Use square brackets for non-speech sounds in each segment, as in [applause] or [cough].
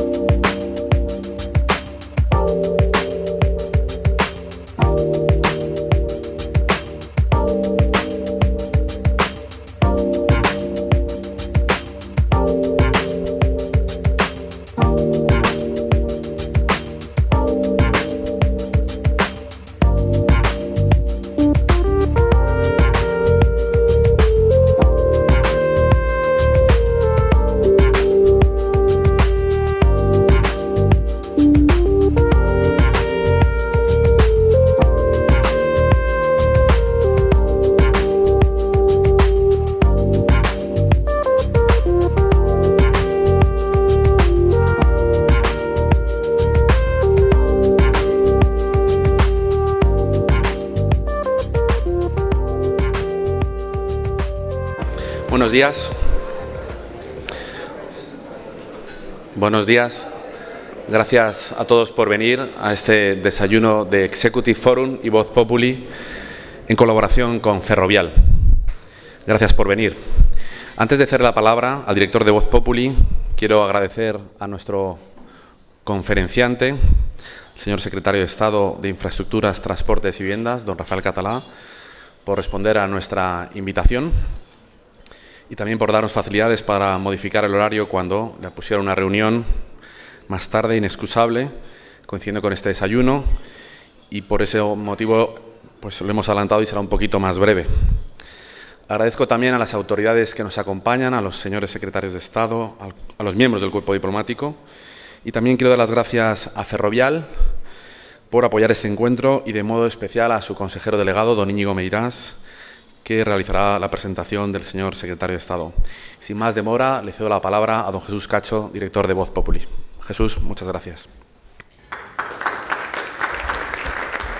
you Buenos días. Buenos días. Gracias a todos por venir a este desayuno de Executive Forum y Voz Populi en colaboración con Ferrovial. Gracias por venir. Antes de hacer la palabra al director de Voz Populi, quiero agradecer a nuestro conferenciante, el señor secretario de Estado de Infraestructuras, Transportes y Viviendas, don Rafael Catalá, por responder a nuestra invitación y también por darnos facilidades para modificar el horario cuando le pusiera una reunión más tarde, inexcusable, coincidiendo con este desayuno, y por ese motivo pues lo hemos adelantado y será un poquito más breve. Agradezco también a las autoridades que nos acompañan, a los señores secretarios de Estado, a los miembros del cuerpo diplomático, y también quiero dar las gracias a Ferrovial por apoyar este encuentro y de modo especial a su consejero delegado, don Íñigo Meirás, que realizará la presentación del señor secretario de Estado. Sin más demora, le cedo la palabra a don Jesús Cacho, director de Voz Populi. Jesús, muchas gracias.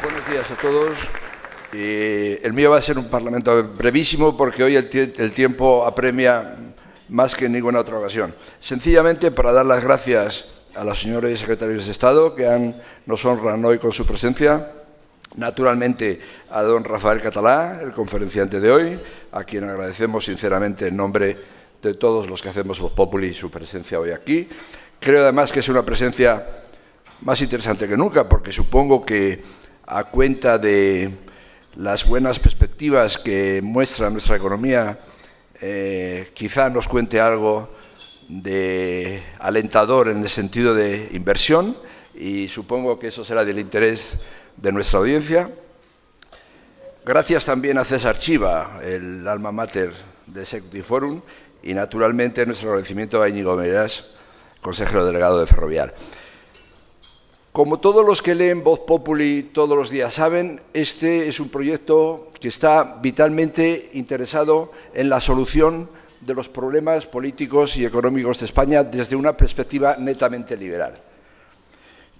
Buenos días a todos. Eh, el mío va a ser un parlamento brevísimo porque hoy el, tiempo apremia más que en ninguna otra ocasión. Sencillamente para dar las gracias a los señores secretarios de Estado que nos honran hoy con su presencia, Naturalmente a don Rafael Catalá, el conferenciante de hoy, a quien agradecemos sinceramente en nombre de todos los que hacemos Voz Populi su presencia hoy aquí. Creo además que es una presencia más interesante que nunca, porque supongo que a cuenta de las buenas perspectivas que muestra nuestra economía, eh, quizá nos cuente algo de alentador en el sentido de inversión y supongo que eso será del interés de nuestra audiencia. Gracias también a César Chiva, el alma mater de Executive Forum, y naturalmente nuestro agradecimiento a Íñigo Meras, consejero delegado de Ferrovial. Como todos los que leen Voz Populi todos los días saben, este es un proyecto que está vitalmente interesado en la solución de los problemas políticos y económicos de España desde una perspectiva netamente liberal.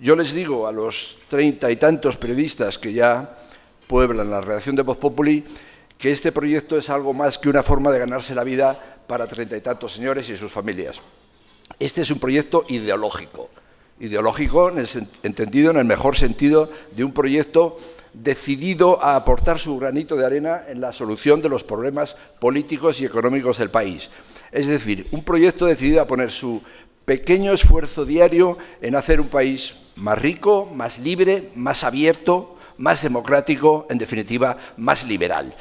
Yo les digo a los treinta y tantos periodistas que ya pueblan la redacción de Voz Populi que este proyecto es algo más que una forma de ganarse la vida para treinta y tantos señores y sus familias. Este es un proyecto ideológico, ideológico entendido en el mejor sentido de un proyecto decidido a aportar su granito de arena en la solución de los problemas políticos y económicos del país. Es decir, un proyecto decidido a poner su pequeño esfuerzo diario en hacer un país más rico, más libre, más abierto, más democrático, en definitiva, más liberal,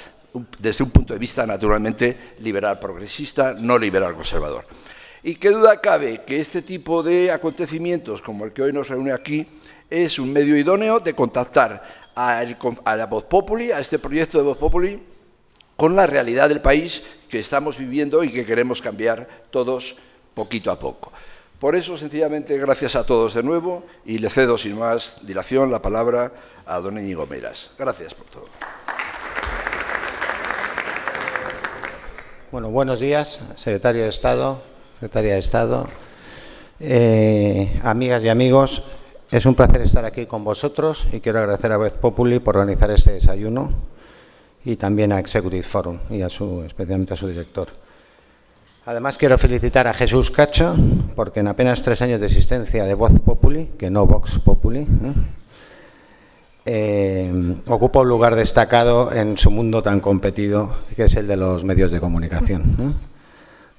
desde un punto de vista naturalmente liberal progresista, no liberal conservador. Y qué duda cabe que este tipo de acontecimientos, como el que hoy nos reúne aquí, es un medio idóneo de contactar a, la Voz Populi, a este proyecto de Voz Populi, con la realidad del país que estamos viviendo y que queremos cambiar todos poquito a poco. Por eso, sencillamente, gracias a todos de nuevo y le cedo sin más dilación la palabra a don Íñigo Meras. Gracias por todo. Bueno, buenos días, secretario de Estado, secretaria de Estado, eh, amigas y amigos. Es un placer estar aquí con vosotros y quiero agradecer a Vez Populi por organizar este desayuno y también a Executive Forum y a su, especialmente a su director. Además, quiero felicitar a Jesús Cacho, porque en apenas tres años de existencia de Voz Populi, que no Vox Populi, eh, ocupa un lugar destacado en su mundo tan competido, que es el de los medios de comunicación.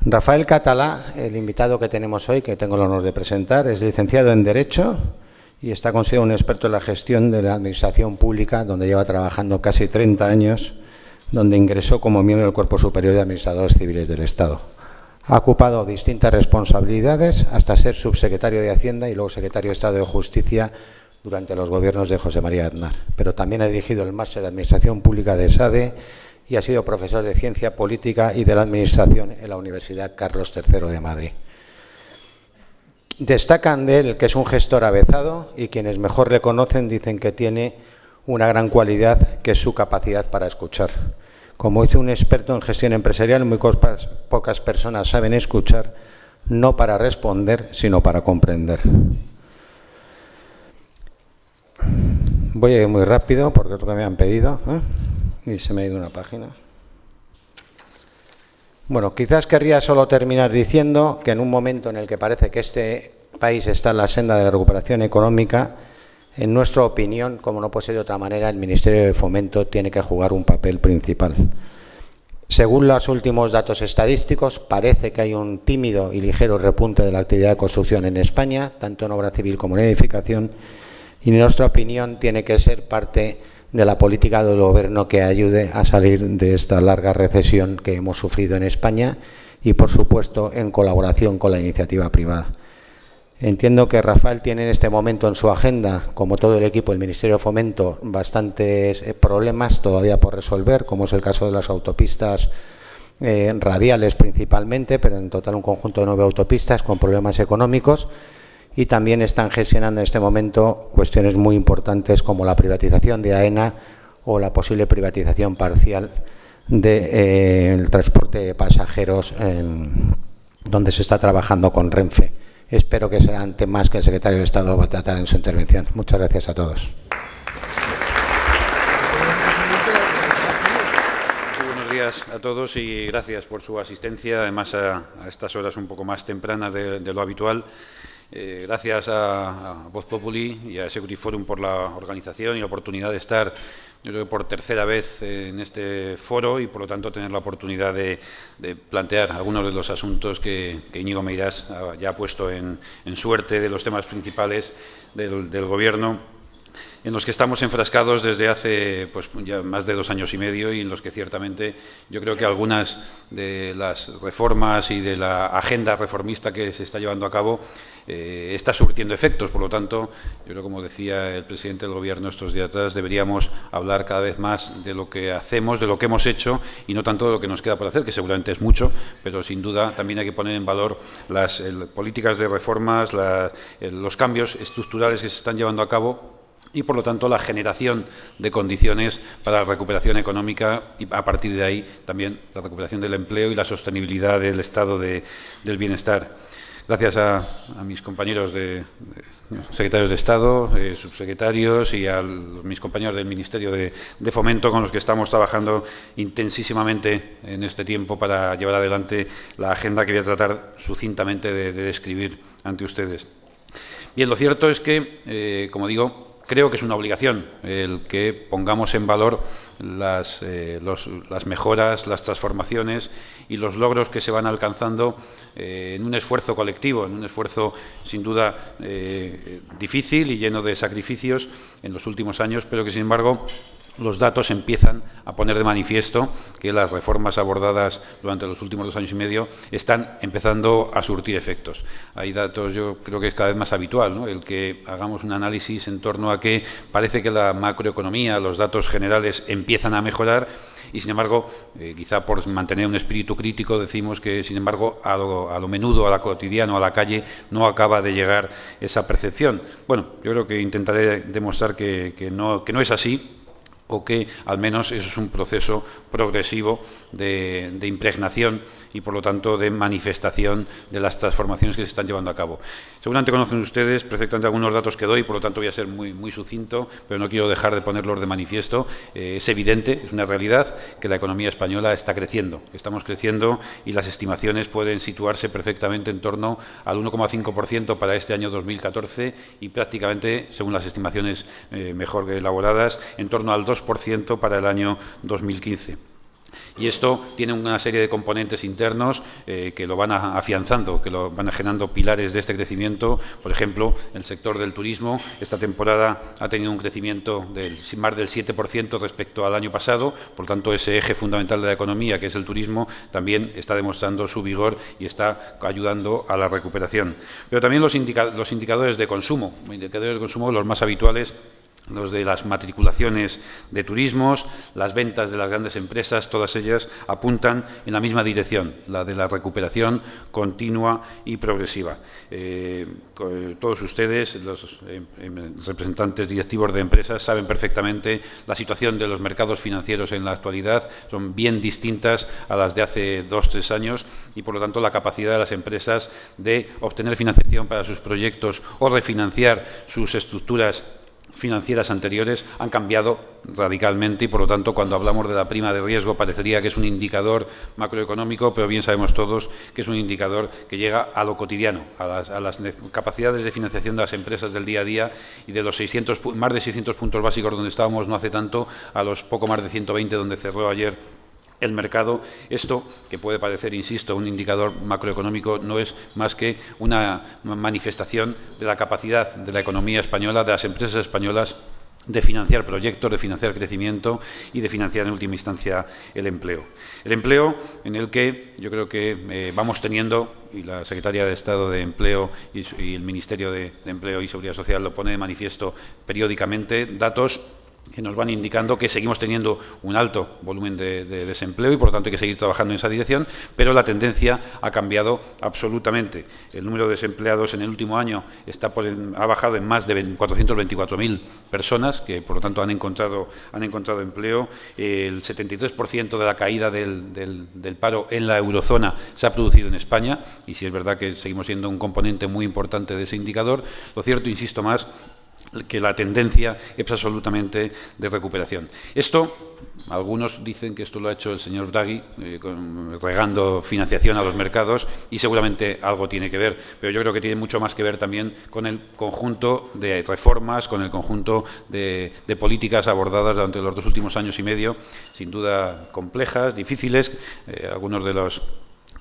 Rafael Catalá, el invitado que tenemos hoy, que tengo el honor de presentar, es licenciado en Derecho y está considerado un experto en la gestión de la Administración Pública, donde lleva trabajando casi 30 años, donde ingresó como miembro del Cuerpo Superior de Administradores Civiles del Estado. Ha ocupado distintas responsabilidades hasta ser subsecretario de Hacienda y luego secretario de Estado de Justicia durante los gobiernos de José María Aznar. Pero también ha dirigido el máster de Administración Pública de SADE y ha sido profesor de Ciencia Política y de la Administración en la Universidad Carlos III de Madrid. Destacan de él que es un gestor avezado y quienes mejor le conocen dicen que tiene una gran cualidad que es su capacidad para escuchar. Como dice un experto en gestión empresarial, muy pocas personas saben escuchar, no para responder, sino para comprender. Voy a ir muy rápido porque es lo que me han pedido ¿eh? y se me ha ido una página. Bueno, quizás querría solo terminar diciendo que en un momento en el que parece que este país está en la senda de la recuperación económica, en nuestra opinión, como no puede ser de otra manera, el Ministerio de Fomento tiene que jugar un papel principal. Según los últimos datos estadísticos, parece que hay un tímido y ligero repunte de la actividad de construcción en España, tanto en obra civil como en edificación, y en nuestra opinión tiene que ser parte de la política del Gobierno que ayude a salir de esta larga recesión que hemos sufrido en España y, por supuesto, en colaboración con la iniciativa privada. Entiendo que Rafael tiene en este momento en su agenda, como todo el equipo del Ministerio de Fomento, bastantes eh, problemas todavía por resolver, como es el caso de las autopistas eh, radiales principalmente, pero en total un conjunto de nueve autopistas con problemas económicos y también están gestionando en este momento cuestiones muy importantes como la privatización de AENA o la posible privatización parcial del de, eh, transporte de pasajeros donde se está trabajando con Renfe. Espero que serán temas que el secretario de Estado va a tratar en su intervención. Muchas gracias a todos. Días a todos y gracias por su asistencia, además a, estas horas un poco más tempranas de lo habitual. Eh, gracias a, Voz Populi y a Security Forum por la organización y la oportunidad de estar por tercera vez en este foro y por lo tanto tener la oportunidad de, plantear algunos de los asuntos que, que Íñigo Meirás ya ha puesto en, suerte de los temas principales del, Gobierno en los que estamos enfrascados desde hace pues, ya más de dos años y medio y en los que ciertamente yo creo que algunas de las reformas y de la agenda reformista que se está llevando a cabo eh, está surtiendo efectos. Por lo tanto, yo creo, como decía el presidente del Gobierno estos días atrás, deberíamos hablar cada vez más de lo que hacemos, de lo que hemos hecho y no tanto de lo que nos queda por hacer, que seguramente es mucho, pero sin duda también hay que poner en valor las políticas de reformas, los cambios estructurales que se están llevando a cabo y, por lo tanto, la generación de condiciones para la recuperación económica y, a partir de ahí, también la recuperación del empleo y la sostenibilidad del estado del bienestar. Gracias a, mis compañeros de, secretarios de Estado, subsecretarios y a mis compañeros del Ministerio de, Fomento con los que estamos trabajando intensísimamente en este tiempo para llevar adelante la agenda que voy a tratar sucintamente de, describir ante ustedes. Bien, lo cierto es que, eh, como digo, creo que es una obligación el que pongamos en valor las, eh, mejoras, las transformaciones y los logros que se van alcanzando eh, en un esfuerzo colectivo, en un esfuerzo sin duda eh, difícil y lleno de sacrificios en los últimos años, pero que sin embargo los datos empiezan a poner de manifiesto que las reformas abordadas durante los últimos dos años y medio están empezando a surtir efectos. Hay datos, yo creo que es cada vez más habitual, el que hagamos un análisis en torno a que parece que la macroeconomía, los datos generales empiezan a mejorar y, sin embargo, eh, quizá por mantener un espíritu crítico, decimos que, sin embargo, a lo, menudo, a la cotidiano, a la calle, no acaba de llegar esa percepción. Bueno, yo creo que intentaré demostrar que no es así, o que al menos eso es un proceso progresivo de, impregnación y por lo tanto de manifestación de las transformaciones que se están llevando a cabo. Seguramente conocen ustedes perfectamente algunos datos que doy, por lo tanto voy a ser muy, sucinto, pero no quiero dejar de ponerlos de manifiesto. Eh, es evidente, es una realidad, que la economía española está creciendo. Estamos creciendo y las estimaciones pueden situarse perfectamente en torno al 1,5% para este año 2014 y prácticamente, según las estimaciones eh, mejor elaboradas, en torno al 2% para el año 2015. Y esto tiene una serie de componentes internos eh, que lo van afianzando, que lo van generando pilares de este crecimiento. Por ejemplo, el sector del turismo esta temporada ha tenido un crecimiento del más del 7% respecto al año pasado. Por tanto, ese eje fundamental de la economía, que es el turismo, también está demostrando su vigor y está ayudando a la recuperación. Pero también los, los indicadores de consumo, indicadores de consumo los más habituales los de las matriculaciones de turismos, las ventas de las grandes empresas, todas ellas apuntan en la misma dirección, la de la recuperación continua y progresiva. Eh, todos ustedes, los eh, em, representantes directivos de empresas, saben perfectamente la situación de los mercados financieros en la actualidad, son bien distintas a las de hace dos, tres años y, por lo tanto, la capacidad de las empresas de obtener financiación para sus proyectos o refinanciar sus estructuras financieras anteriores han cambiado radicalmente y, por lo tanto, cuando hablamos de la prima de riesgo parecería que es un indicador macroeconómico, pero bien sabemos todos que es un indicador que llega a lo cotidiano, a las, capacidades de financiación de las empresas del día a día y de los 600, más de 600 puntos básicos donde estábamos no hace tanto a los poco más de 120 donde cerró ayer el mercado. Esto, que puede parecer, insisto, un indicador macroeconómico, no es más que una manifestación de la capacidad de la economía española, de las empresas españolas, de financiar proyectos, de financiar crecimiento y de financiar en última instancia el empleo. El empleo en el que yo creo que eh, vamos teniendo, y la Secretaría de Estado de Empleo y, el Ministerio de Empleo y Seguridad Social lo pone de manifiesto periódicamente, datos que nos van indicando que seguimos teniendo un alto volumen de, desempleo y por lo tanto hay que seguir trabajando en esa dirección, pero la tendencia ha cambiado absolutamente. El número de desempleados en el último año está ha bajado en más de 424.000 personas que por lo tanto han encontrado, han encontrado empleo. El 73% de la caída del, del paro en la eurozona se ha producido en España y si es verdad que seguimos siendo un componente muy importante de ese indicador, lo cierto, insisto más, que la tendencia es absolutamente de recuperación. Esto, algunos dicen que esto lo ha hecho el señor Draghi, eh, regando financiación a los mercados, y seguramente algo tiene que ver, pero yo creo que tiene mucho más que ver también con el conjunto de reformas, con el conjunto de, políticas abordadas durante los dos últimos años y medio, sin duda complejas, difíciles, eh, algunos de los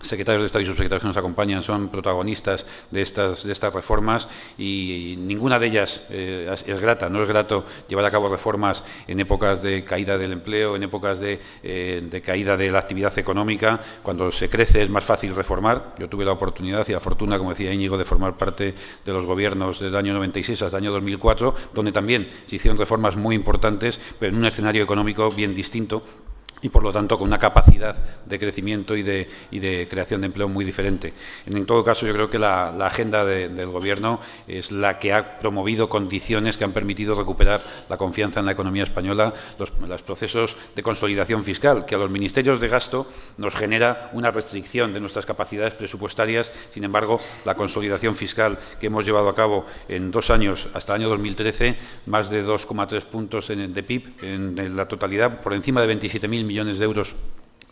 secretarios de Estado y subsecretarios que nos acompañan son protagonistas de estas, reformas y, ninguna de ellas eh, es, grata. No es grato llevar a cabo reformas en épocas de caída del empleo, en épocas de, eh, de, caída de la actividad económica. Cuando se crece es más fácil reformar. Yo tuve la oportunidad y la fortuna, como decía Íñigo, de formar parte de los gobiernos del año 96 hasta el año 2004, donde también se hicieron reformas muy importantes, pero en un escenario económico bien distinto y por lo tanto con una capacidad de crecimiento y de, y de creación de empleo muy diferente. En, todo caso, yo creo que la, agenda del Gobierno es la que ha promovido condiciones que han permitido recuperar la confianza en la economía española, los, los, procesos de consolidación fiscal, que a los ministerios de gasto nos genera una restricción de nuestras capacidades presupuestarias. Sin embargo, la consolidación fiscal que hemos llevado a cabo en dos años, hasta el año 2013, más de 2,3 puntos en, de PIB en, la totalidad, por encima de 27.000 millones de euros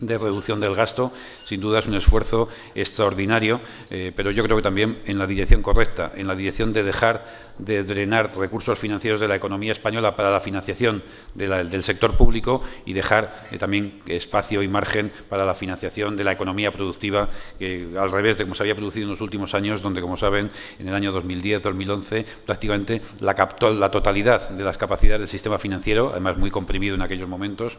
de reducción del gasto, sin duda es un esfuerzo extraordinario, eh, pero yo creo que también en la dirección correcta, en la dirección de dejar de drenar recursos financieros de la economía española para la financiación del sector público y dejar eh, también espacio y margen para la financiación de la economía productiva, al revés de como se había producido en los últimos años, donde, como saben, en el año 2010-2011 prácticamente la, la totalidad de las capacidades del sistema financiero, además muy comprimido en aquellos momentos,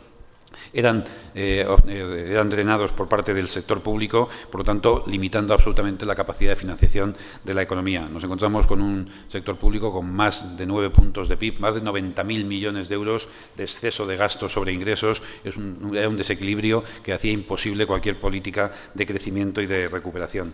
eran, eh, eh, eran drenados por parte del sector público, por lo tanto, limitando absolutamente la capacidad de financiación de la economía. Nos encontramos con un sector público con más de nueve puntos de PIB, más de 90.000 millones de euros de exceso de gastos sobre ingresos. Es era un desequilibrio que hacía imposible cualquier política de crecimiento y de recuperación.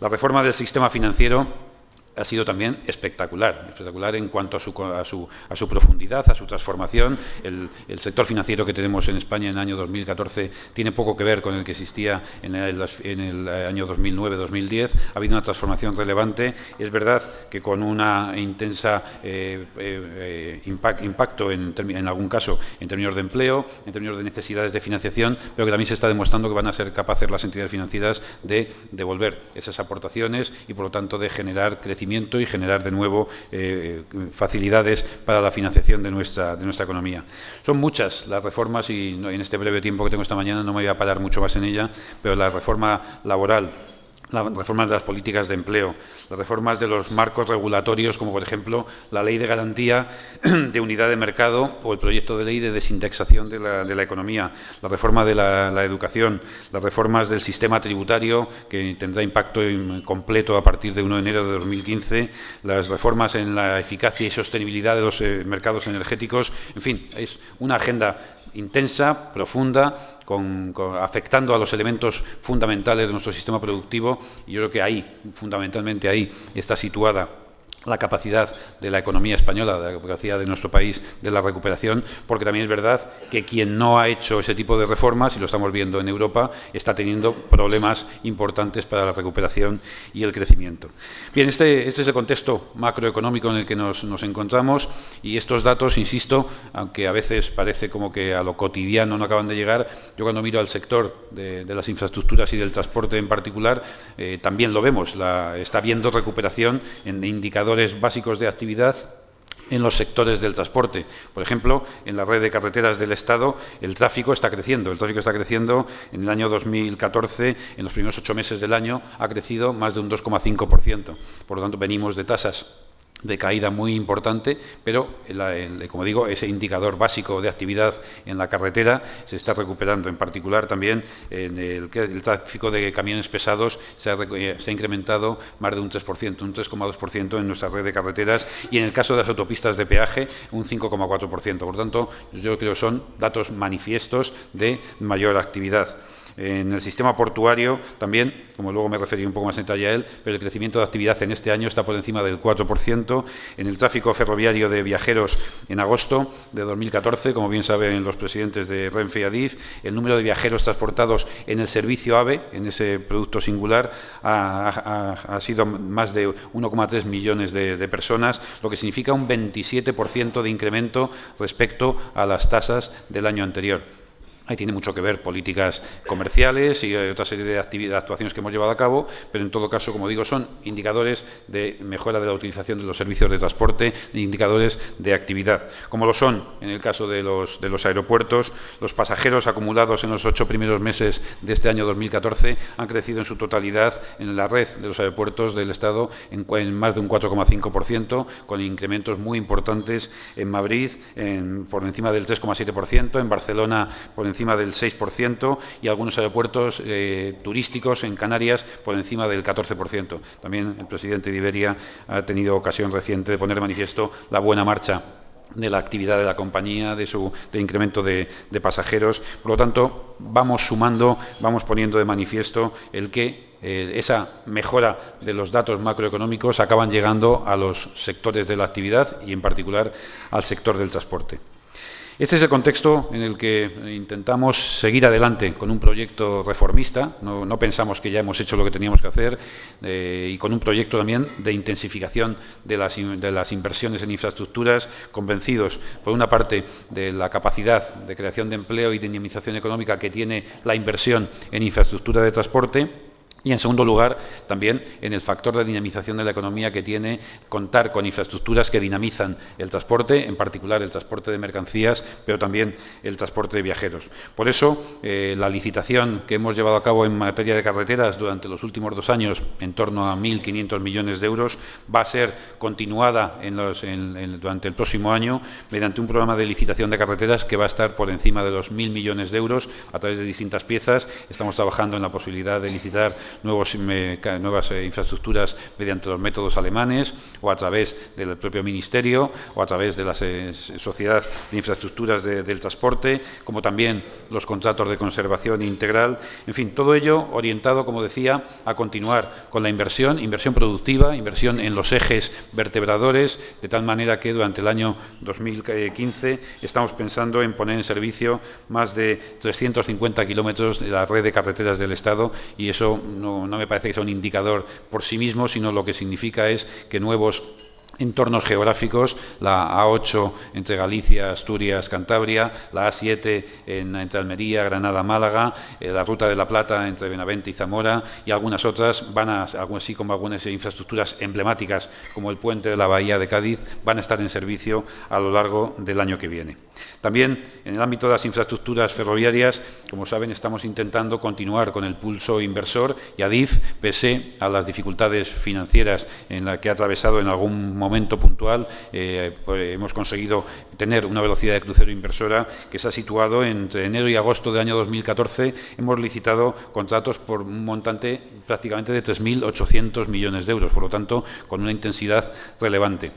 La reforma del sistema financiero ha sido también espectacular, espectacular en cuanto a su, a su, a su profundidad, a su transformación. El, sector financiero que tenemos en España en el año 2014 tiene poco que ver con el que existía en el, en el año 2009-2010. Ha habido una transformación relevante. Es verdad que con una intensa eh, eh, impacto en, en, algún caso en términos de empleo, en términos de necesidades de financiación, pero que también se está demostrando que van a ser capaces las entidades financieras de devolver esas aportaciones y, por lo tanto, de generar crecimiento y generar de nuevo eh, facilidades para la financiación de nuestra, de nuestra economía. Son muchas las reformas y en este breve tiempo que tengo esta mañana no me voy a parar mucho más en ella, pero la reforma laboral las reformas de las políticas de empleo, las reformas de los marcos regulatorios, como por ejemplo la ley de garantía [clears throat] de unidad de mercado o el proyecto de ley de desindexación de la, economía, la reforma de la, educación, las reformas del sistema tributario, que tendrá impacto completo a partir de 1 de enero de 2015, las reformas en la eficacia y sostenibilidad de los eh, mercados energéticos, en fin, es una agenda intensa, profunda, afectando a los elementos fundamentales de nuestro sistema productivo. Y yo creo que ahí, fundamentalmente ahí, está situada la capacidad de la economía española, de la capacidad de nuestro país de la recuperación, porque también es verdad que quien no ha hecho ese tipo de reformas, y lo estamos viendo en Europa, está teniendo problemas importantes para la recuperación y el crecimiento. Bien, este, este es el contexto macroeconómico en el que nos, encontramos y estos datos, insisto, aunque a veces parece como que a lo cotidiano no acaban de llegar, yo cuando miro al sector de, las infraestructuras y del transporte en particular, eh, también lo vemos, está habiendo recuperación en indicadores básicos de actividad en los sectores del transporte. Por ejemplo, en la red de carreteras del Estado el tráfico está creciendo. El tráfico está creciendo en el año 2014, en los primeros ocho meses del año, ha crecido más de un 2,5%. Por lo tanto, venimos de tasas de caída muy importante, pero, como digo, ese indicador básico de actividad en la carretera se está recuperando. En particular, también en el, el tráfico de camiones pesados se ha, se ha, incrementado más de un 3%, un 3,2% en nuestra red de carreteras y en el caso de las autopistas de peaje un 5,4%. Por tanto, yo creo que son datos manifiestos de mayor actividad. En el sistema portuario también, como luego me referí un poco más en detalle a él, pero el crecimiento de actividad en este año está por encima del 4%. En el tráfico ferroviario de viajeros en agosto de 2014, como bien saben los presidentes de Renfe y Adif, el número de viajeros transportados en el servicio AVE, en ese producto singular, ha, sido más de 1,3 millones de personas, lo que significa un 27% de incremento respecto a las tasas del año anterior. Ahí tiene mucho que ver políticas comerciales y otra serie de actuaciones que hemos llevado a cabo, pero en todo caso, como digo, son indicadores de mejora de la utilización de los servicios de transporte, indicadores de actividad, como lo son en el caso de los, de los aeropuertos. Los pasajeros acumulados en los ocho primeros meses de este año 2014 han crecido en su totalidad en la red de los aeropuertos del Estado en, más de un 4,5%, con incrementos muy importantes en Madrid por encima del 3,7%, en Barcelona por encima encima del 6% y algunos aeropuertos eh, turísticos en Canarias por encima del 14%. También el presidente de Iberia ha tenido ocasión reciente de poner de manifiesto la buena marcha de la actividad de la compañía, de su incremento de, pasajeros. Por lo tanto, vamos sumando, vamos poniendo de manifiesto el que eh, esa mejora de los datos macroeconómicos acaban llegando a los sectores de la actividad y, en particular, al sector del transporte. Este es el contexto en el que intentamos seguir adelante con un proyecto reformista. No, pensamos que ya hemos hecho lo que teníamos que hacer eh, y con un proyecto también de intensificación de las, de las inversiones en infraestructuras, convencidos, por una parte, de la capacidad de creación de empleo y dinamización económica que tiene la inversión en infraestructura de transporte y en segundo lugar, también en el factor de dinamización de la economía que tiene contar con infraestructuras que dinamizan el transporte, en particular el transporte de mercancías, pero también el transporte de viajeros. Por eso, eh, la licitación que hemos llevado a cabo en materia de carreteras durante los últimos dos años, en torno a 1.500 millones de euros, va a ser continuada durante el próximo año mediante un programa de licitación de carreteras que va a estar por encima de los 1.000 millones de euros a través de distintas piezas. Estamos trabajando en la posibilidad de licitar nuevos, nuevas eh, infraestructuras mediante los métodos alemanes o a través del propio Ministerio o a través de la eh, Sociedad de Infraestructuras del Transporte, como también los contratos de conservación integral. En fin, todo ello orientado, como decía, a continuar con la inversión, inversión productiva, inversión en los ejes vertebradores, de tal manera que durante el año 2015 estamos pensando en poner en servicio más de 350 kilómetros de la red de carreteras del Estado y eso no, me parece que sea un indicador por sí mismo, sino lo que significa es que nuevos entornos geográficos, la A8 entre Galicia, Asturias, Cantabria, la A7 entre Almería, Granada, Málaga, eh, la Ruta de la Plata entre Benavente y Zamora y algunas otras van a, así como algunas infraestructuras emblemáticas como el puente de la Bahía de Cádiz, van a estar en servicio a lo largo del año que viene. También en el ámbito de las infraestructuras ferroviarias, como saben, estamos intentando continuar con el pulso inversor y ADIF, pese a las dificultades financieras en las que ha atravesado en algún momento puntual, eh, pues hemos conseguido tener una velocidad de crucero inversora que se ha situado entre enero y agosto del año 2014. Hemos licitado contratos por un montante prácticamente de 3.800 millones de euros, por lo tanto, con una intensidad relevante.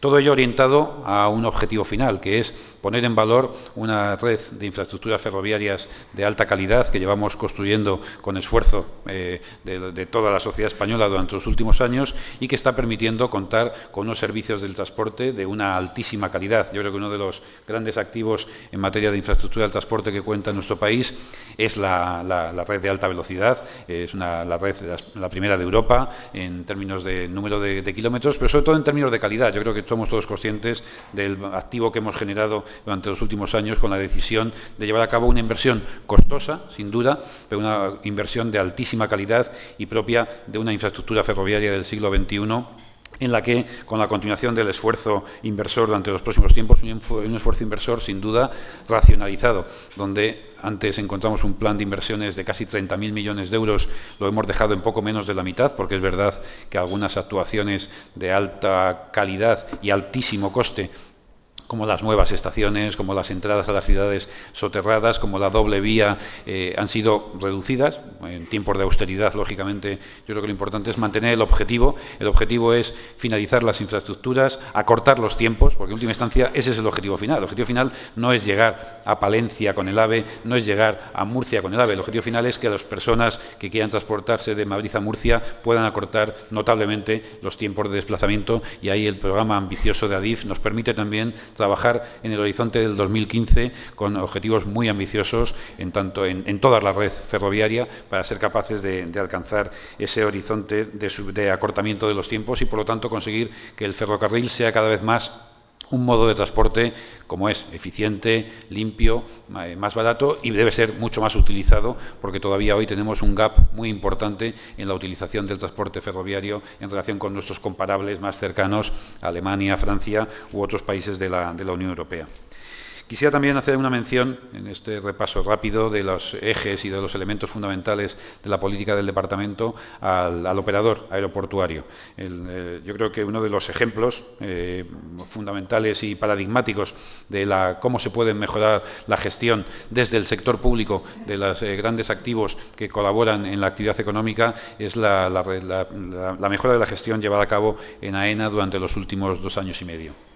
Todo ello orientado a un objetivo final, que es poner en valor una red de infraestructuras ferroviarias de alta calidad que llevamos construyendo con esfuerzo eh, de, toda la sociedad española durante los últimos años y que está permitiendo contar con unos servicios del transporte de una altísima calidad. Yo creo que uno de los grandes activos en materia de infraestructura del transporte que cuenta nuestro país es la, red de alta velocidad, es una, la red la primera de Europa en términos de número de, de kilómetros, pero sobre todo en términos de calidad. Yo creo que somos todos conscientes del activo que hemos generado durante los últimos años con la decisión de llevar a cabo una inversión costosa, sin duda, pero una inversión de altísima calidad y propia de una infraestructura ferroviaria del siglo XXI en la que, con la continuación del esfuerzo inversor durante los próximos tiempos, un esfuerzo inversor sin duda racionalizado, donde antes encontramos un plan de inversiones de casi 30.000 millones de euros, lo hemos dejado en poco menos de la mitad, porque es verdad que algunas actuaciones de alta calidad y altísimo coste como las nuevas estaciones, como las entradas a las ciudades soterradas, como la doble vía, eh, han sido reducidas. En tiempos de austeridad, lógicamente, yo creo que lo importante es mantener el objetivo. El objetivo es finalizar las infraestructuras, acortar los tiempos, porque en última instancia ese es el objetivo final. El objetivo final no es llegar a Palencia con el AVE, no es llegar a Murcia con el AVE. El objetivo final es que las personas que quieran transportarse de Madrid a Murcia puedan acortar notablemente los tiempos de desplazamiento y ahí el programa ambicioso de ADIF nos permite también trabajar en el horizonte del 2015 con objetivos muy ambiciosos en, tanto en, toda la red ferroviaria para ser capaces de, alcanzar ese horizonte de, de acortamiento de los tiempos y, por lo tanto, conseguir que el ferrocarril sea cada vez más un modo de transporte como es eficiente, limpio, eh, más barato y debe ser mucho más utilizado porque todavía hoy tenemos un gap muy importante en la utilización del transporte ferroviario en relación con nuestros comparables más cercanos, Alemania, Francia u otros países de la, de la Unión Europea. Quisiera también hacer una mención en este repaso rápido de los ejes y de los elementos fundamentales de la política del departamento al, operador aeroportuario. Eh, yo creo que uno de los ejemplos eh, fundamentales y paradigmáticos de cómo se puede mejorar la gestión desde el sector público de los eh, grandes activos que colaboran en la actividad económica es la mejora de la gestión llevada a cabo en AENA durante los últimos dos años y medio.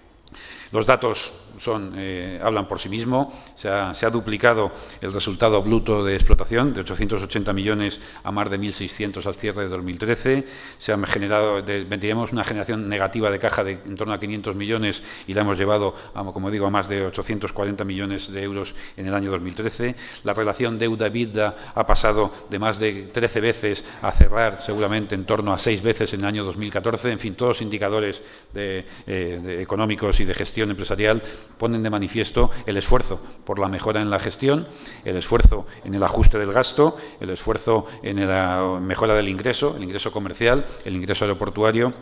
Los datos son, eh, hablan por sí mismos. Se ha, duplicado el resultado bruto de explotación de 880 millones a más de 1.600 al cierre de 2013. Se ha generado, teníamos una generación negativa de caja de en torno a 500 millones y la hemos llevado, como digo, a más de 840 millones de euros en el año 2013. La relación deuda-vida ha pasado de más de 13 veces a cerrar seguramente en torno a 6 veces en el año 2014. En fin, todos indicadores eh, de, económicos y de gestión empresarial ponen de manifiesto el esfuerzo por la mejora en la gestión, el esfuerzo en el ajuste del gasto, el esfuerzo en la mejora del ingreso, el ingreso comercial, el ingreso aeroportuario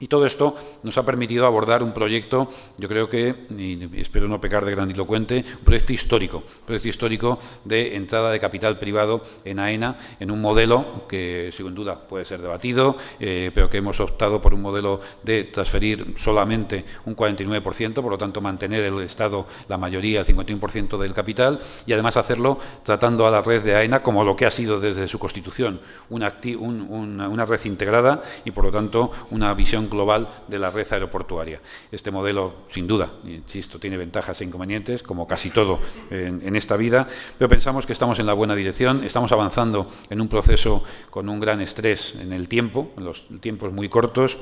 y todo esto nos ha permitido abordar un proyecto, yo creo que, y espero no pecar de grandilocuente, un proyecto histórico, un proyecto histórico de entrada de capital privado en AENA, en un modelo que, sin duda, puede ser debatido, eh, pero que hemos optado por un modelo de transferir solamente un 49%, por lo tanto mantener el Estado la mayoría, el 51% del capital, y además hacerlo tratando a la red de AENA como lo que ha sido desde su constitución, una, una red integrada y, por lo tanto, una visión global de la red aeroportuaria. Este modelo, sin duda, insisto, tiene ventajas e inconvenientes, como casi todo en, esta vida, pero pensamos que estamos en la buena dirección, estamos avanzando en un proceso con un gran estrés en el tiempo, en los tiempos muy cortos,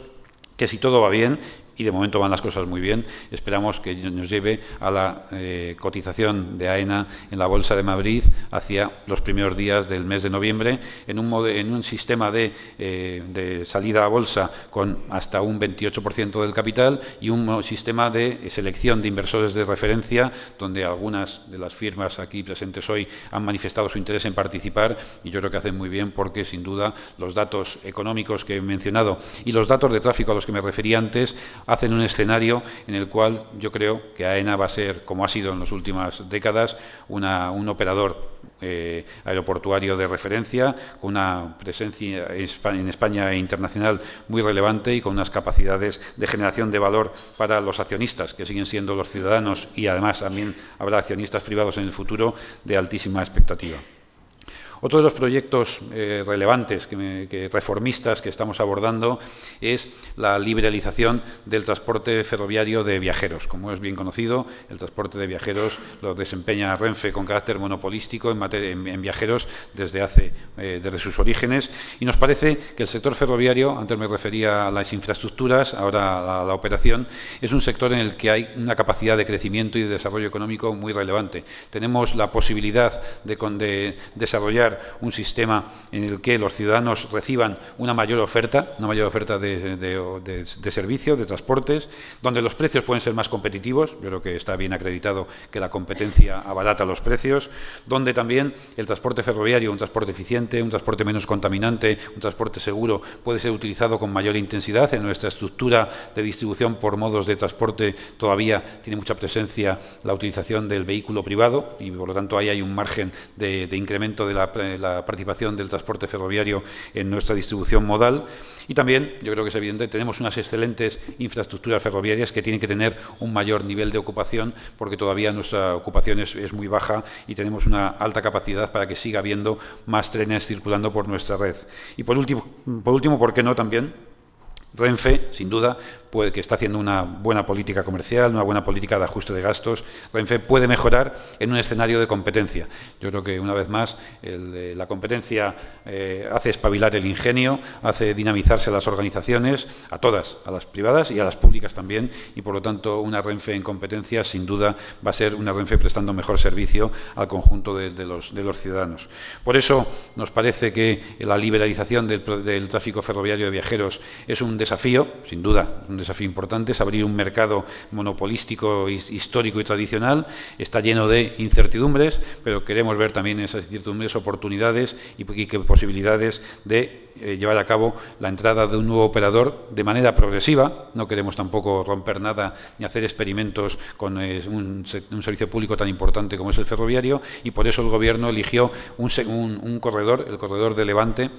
que si todo va bien, y de momento van las cosas muy bien. Esperamos que nos lleve a la eh, cotización de AENA en la Bolsa de Madrid hacia los primeros días del mes de noviembre en un, en un sistema de, eh, de, salida a bolsa con hasta un 28% del capital y un sistema de selección de inversores de referencia donde algunas de las firmas aquí presentes hoy han manifestado su interés en participar y yo creo que hacen muy bien porque sin duda los datos económicos que he mencionado y los datos de tráfico a los que me refería antes hacen un escenario en el cual yo creo que AENA va a ser, como ha sido en las últimas décadas, un operador eh, aeroportuario de referencia, con una presencia en España internacional muy relevante y con unas capacidades de generación de valor para los accionistas, que siguen siendo los ciudadanos, y además también habrá accionistas privados en el futuro de altísima expectativa. Otro de los proyectos eh, relevantes, reformistas que estamos abordando es la liberalización del transporte ferroviario de viajeros. Como es bien conocido, el transporte de viajeros lo desempeña Renfe con carácter monopolístico en, viajeros desde hace eh, desde sus orígenes y nos parece que el sector ferroviario, antes me refería a las infraestructuras, ahora a la operación, es un sector en el que hay una capacidad de crecimiento y de desarrollo económico muy relevante. Tenemos la posibilidad de desarrollar un sistema en el que los ciudadanos reciban una mayor oferta, una mayor oferta de, de, servicios, de transportes, donde los precios pueden ser más competitivos, yo creo que está bien acreditado que la competencia abarata los precios, donde también el transporte ferroviario, un transporte eficiente, un transporte menos contaminante, un transporte seguro, puede ser utilizado con mayor intensidad. En nuestra estructura de distribución por modos de transporte todavía tiene mucha presencia la utilización del vehículo privado y por lo tanto ahí hay un margen de, de incremento de la la participación del transporte ferroviario en nuestra distribución modal. Y también, yo creo que es evidente, tenemos unas excelentes infraestructuras ferroviarias que tienen que tener un mayor nivel de ocupación, porque todavía nuestra ocupación es, muy baja y tenemos una alta capacidad para que siga habiendo más trenes circulando por nuestra red. Y por último, por último, ¿por qué no también? Renfe, sin duda, puede, que está haciendo una buena política comercial, una buena política de ajuste de gastos, Renfe puede mejorar en un escenario de competencia. Yo creo que, una vez más, la competencia eh, hace espabilar el ingenio, hace dinamizarse las organizaciones, a todas, a las privadas y a las públicas también, y por lo tanto una Renfe en competencia, sin duda, va a ser una Renfe prestando mejor servicio al conjunto de, los, de los, ciudadanos. Por eso nos parece que la liberalización del, del tráfico ferroviario de viajeros es un desafío, sin duda, un desafío importante es abrir un mercado monopolístico, histórico y tradicional. Está lleno de incertidumbres, pero queremos ver también esas incertidumbres oportunidades y, posibilidades de eh, llevar a cabo la entrada de un nuevo operador de manera progresiva. No queremos tampoco romper nada ni hacer experimentos con eh, un, servicio público tan importante como es el ferroviario y por eso el Gobierno eligió un, un corredor, el corredor de Levante,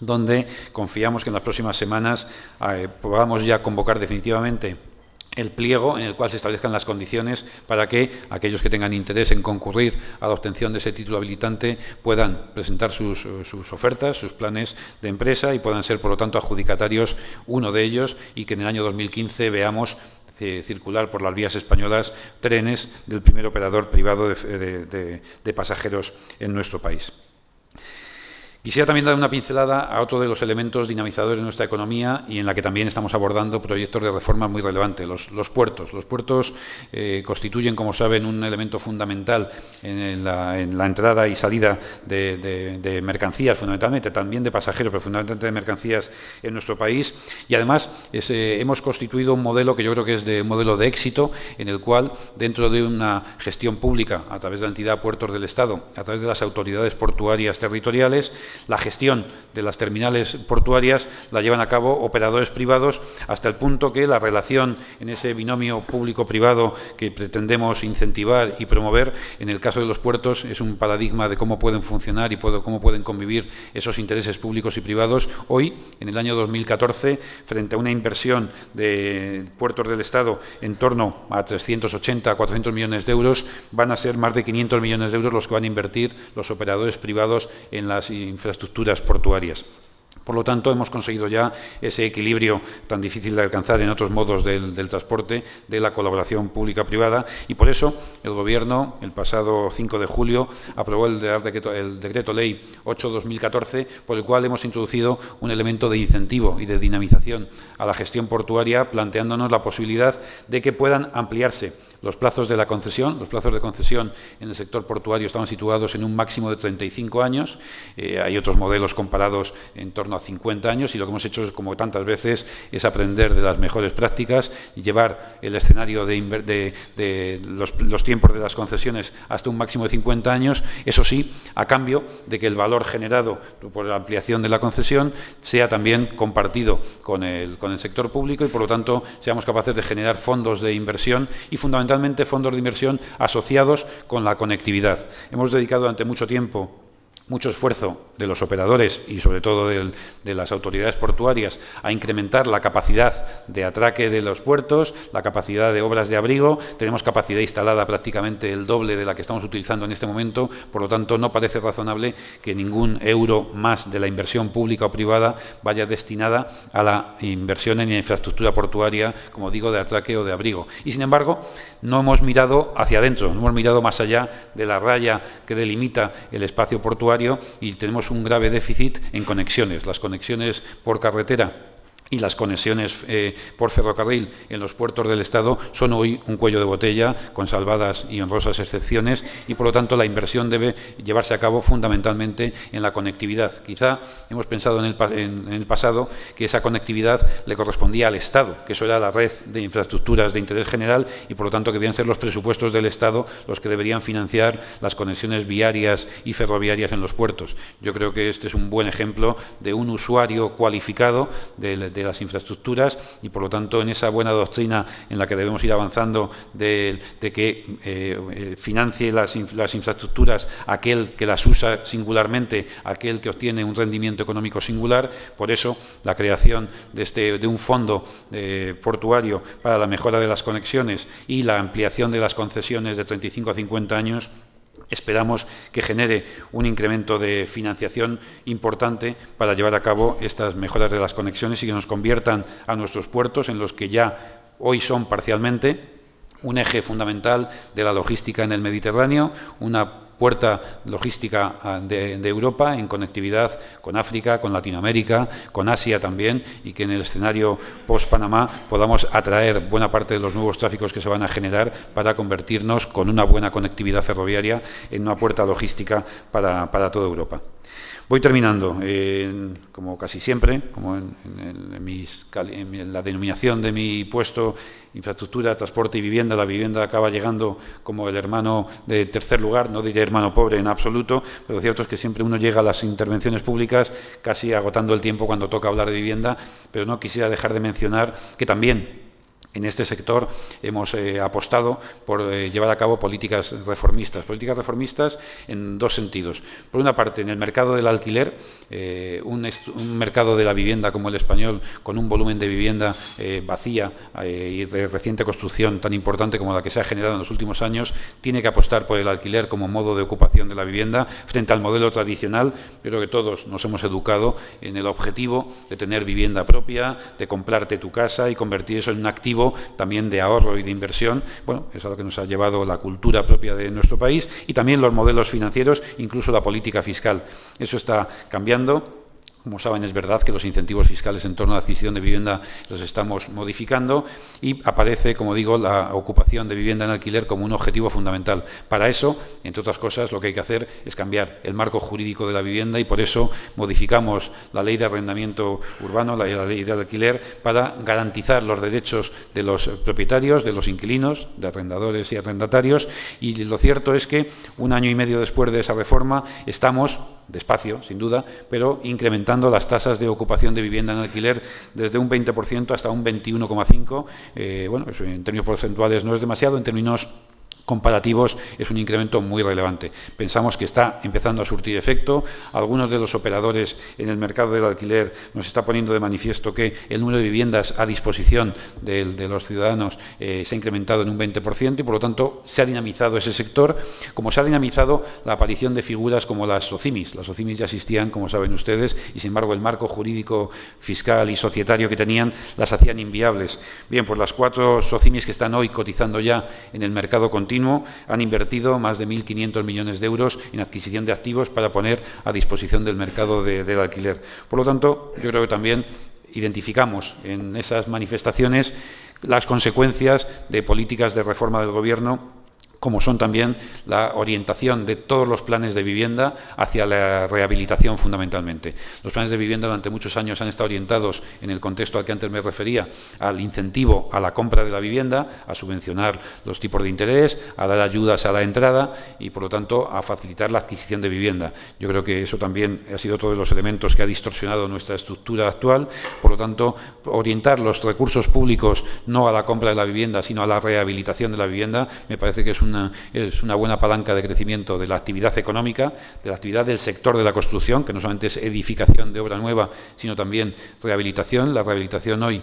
donde confiamos que en las próximas semanas eh, podamos ya convocar definitivamente el pliego en el cual se establezcan las condiciones para que aquellos que tengan interés en concurrir a la obtención de ese título habilitante puedan presentar sus, ofertas, sus planes de empresa y puedan ser, por lo tanto, adjudicatarios uno de ellos y que en el año 2015 veamos eh, circular por las vías españolas trenes del primer operador privado de pasajeros en nuestro país. Quisiera también dar una pincelada a otro de los elementos dinamizadores de nuestra economía y en la que también estamos abordando proyectos de reforma muy relevantes, los, puertos. Los puertos eh, constituyen, como saben, un elemento fundamental en la, entrada y salida de, mercancías, fundamentalmente, también de pasajeros, pero fundamentalmente de mercancías en nuestro país. Y además eh, hemos constituido un modelo que yo creo que es de un modelo de éxito, en el cual, dentro de una gestión pública, a través de la entidad Puertos del Estado, a través de las autoridades portuarias territoriales, la gestión de las terminales portuarias la llevan a cabo operadores privados hasta el punto que la relación en ese binomio público-privado que pretendemos incentivar y promover, en el caso de los puertos, es un paradigma de cómo pueden funcionar y cómo pueden convivir esos intereses públicos y privados. Hoy, en el año 2014, frente a una inversión de puertos del Estado en torno a 380 a 400 millones de euros, van a ser más de 500 millones de euros los que van a invertir los operadores privados en las portuarias. Por lo tanto, hemos conseguido ya ese equilibrio tan difícil de alcanzar en otros modos del, transporte, de la colaboración pública-privada, y por eso el Gobierno, el pasado 5 de julio, aprobó el decreto, el decreto Ley 8-2014, por el cual hemos introducido un elemento de incentivo y de dinamización a la gestión portuaria, planteándonos la posibilidad de que puedan ampliarse los plazos de la concesión. Los plazos de concesión en el sector portuario estaban situados en un máximo de 35 años. Eh, hay otros modelos comparados en torno a 50 años y lo que hemos hecho, como tantas veces, es aprender de las mejores prácticas llevar el escenario de, los, tiempos de las concesiones hasta un máximo de 50 años, eso sí, a cambio de que el valor generado por la ampliación de la concesión sea también compartido con el sector público y, por lo tanto, seamos capaces de generar fondos de inversión y, fundamentalmente, fondos de inversión asociados con la conectividad. Hemos dedicado durante mucho tiempo mucho esfuerzo de los operadores y sobre todo de, las autoridades portuarias a incrementar la capacidad de atraque de los puertos, la capacidad de obras de abrigo. Tenemos capacidad instalada prácticamente el doble de la que estamos utilizando en este momento, por lo tanto no parece razonable que ningún euro más de la inversión pública o privada vaya destinada a la inversión en infraestructura portuaria, como digo, de atraque o de abrigo. Y sin embargo, no hemos mirado hacia adentro, no hemos mirado más allá de la raya que delimita el espacio portuario y tenemos un grave déficit en conexiones. Las conexiones por carretera y las conexiones eh, por ferrocarril en los puertos del Estado son hoy un cuello de botella, con salvadas y honrosas excepciones, y por lo tanto la inversión debe llevarse a cabo fundamentalmente en la conectividad. Quizá hemos pensado en el, pasado que esa conectividad le correspondía al Estado, que eso era la red de infraestructuras de interés general y por lo tanto que debían ser los presupuestos del Estado los que deberían financiar las conexiones viarias y ferroviarias en los puertos. Yo creo que este es un buen ejemplo de un usuario cualificado del de las infraestructuras y, por lo tanto, en esa buena doctrina en la que debemos ir avanzando de, que eh, eh, financie las, infraestructuras aquel que las usa singularmente, aquel que obtiene un rendimiento económico singular. Por eso, la creación de, este, de un fondo eh, portuario para la mejora de las conexiones y la ampliación de las concesiones de 35 a 50 años esperamos que genere un incremento de financiación importante para llevar a cabo estas mejoras de las conexiones y que nos conviertan a nuestros puertos en los que ya hoy son parcialmente un eje fundamental de la logística en el Mediterráneo, una puerta logística ah, de, Europa en conectividad con África, con Latinoamérica, con Asia también, y que en el escenario post-Panamá podamos atraer buena parte de los nuevos tráficos que se van a generar para convertirnos con una buena conectividad ferroviaria en una puerta logística para, para toda Europa. Voy terminando. como casi siempre, como en, en, la denominación de mi puesto, infraestructura, transporte y vivienda, la vivienda acaba llegando como el hermano de tercer lugar, no diré hermano pobre en absoluto, pero lo cierto es que siempre uno llega a las intervenciones públicas casi agotando el tiempo cuando toca hablar de vivienda, pero no quisiera dejar de mencionar que también en este sector hemos eh, apostado por eh, llevar a cabo políticas reformistas. Políticas reformistas en dos sentidos. Por una parte, en el mercado del alquiler, eh, un, mercado de la vivienda como el español, con un volumen de vivienda vacía y de reciente construcción tan importante como la que se ha generado en los últimos años, tiene que apostar por el alquiler como modo de ocupación de la vivienda frente al modelo tradicional. Creo que todos nos hemos educado en el objetivo de tener vivienda propia, de comprarte tu casa y convertir eso en un activo también de ahorro y de inversión. Bueno, es algo que nos ha llevado la cultura propia de nuestro país y también los modelos financieros, incluso la política fiscal. Eso está cambiando como saben, es verdad que los incentivos fiscales en torno a la adquisición de vivienda los estamos modificando y aparece, como digo, la ocupación de vivienda en alquiler como un objetivo fundamental. Para eso, entre otras cosas, lo que hay que hacer es cambiar el marco jurídico de la vivienda y por eso modificamos la ley de arrendamiento urbano, la ley de alquiler, para garantizar los derechos de los propietarios, de los inquilinos, de arrendadores y arrendatarios. Y lo cierto es que un año y medio después de esa reforma estamos despacio, sin duda, pero incrementando las tasas de ocupación de vivienda en alquiler desde un 20% hasta un 21,5%. Eh, bueno, en términos porcentuales no es demasiado, en términos comparativos es un incremento muy relevante. Pensamos que está empezando a surtir efecto. Algunos de los operadores en el mercado del alquiler nos está poniendo de manifiesto que el número de viviendas a disposición de, los ciudadanos eh, se ha incrementado en un 20% y, por lo tanto, se ha dinamizado ese sector, como se ha dinamizado la aparición de figuras como las SOCIMIS. Las SOCIMIS ya existían, como saben ustedes, y, sin embargo, el marco jurídico, fiscal y societario que tenían las hacían inviables. Bien, pues las cuatro SOCIMIS que están hoy cotizando ya en el mercado continuo han invertido más de 1.500 millones de euros en adquisición de activos para poner a disposición del mercado del alquiler. Por lo tanto, yo creo que también identificamos en esas manifestaciones las consecuencias de políticas de reforma del Gobierno como son también la orientación de todos los planes de vivienda hacia la rehabilitación fundamentalmente. Los planes de vivienda durante muchos años han estado orientados, en el contexto al que antes me refería, al incentivo a la compra de la vivienda, a subvencionar los tipos de interés, a dar ayudas a la entrada y, por lo tanto, a facilitar la adquisición de vivienda. Yo creo que eso también ha sido otro de los elementos que ha distorsionado nuestra estructura actual. Por lo tanto, orientar los recursos públicos no a la compra de la vivienda, sino a la rehabilitación de la vivienda, me parece que es un es una buena palanca de crecimiento de la actividad económica, de la actividad del sector de la construcción, que no solamente es edificación de obra nueva, sino también rehabilitación. La rehabilitación hoy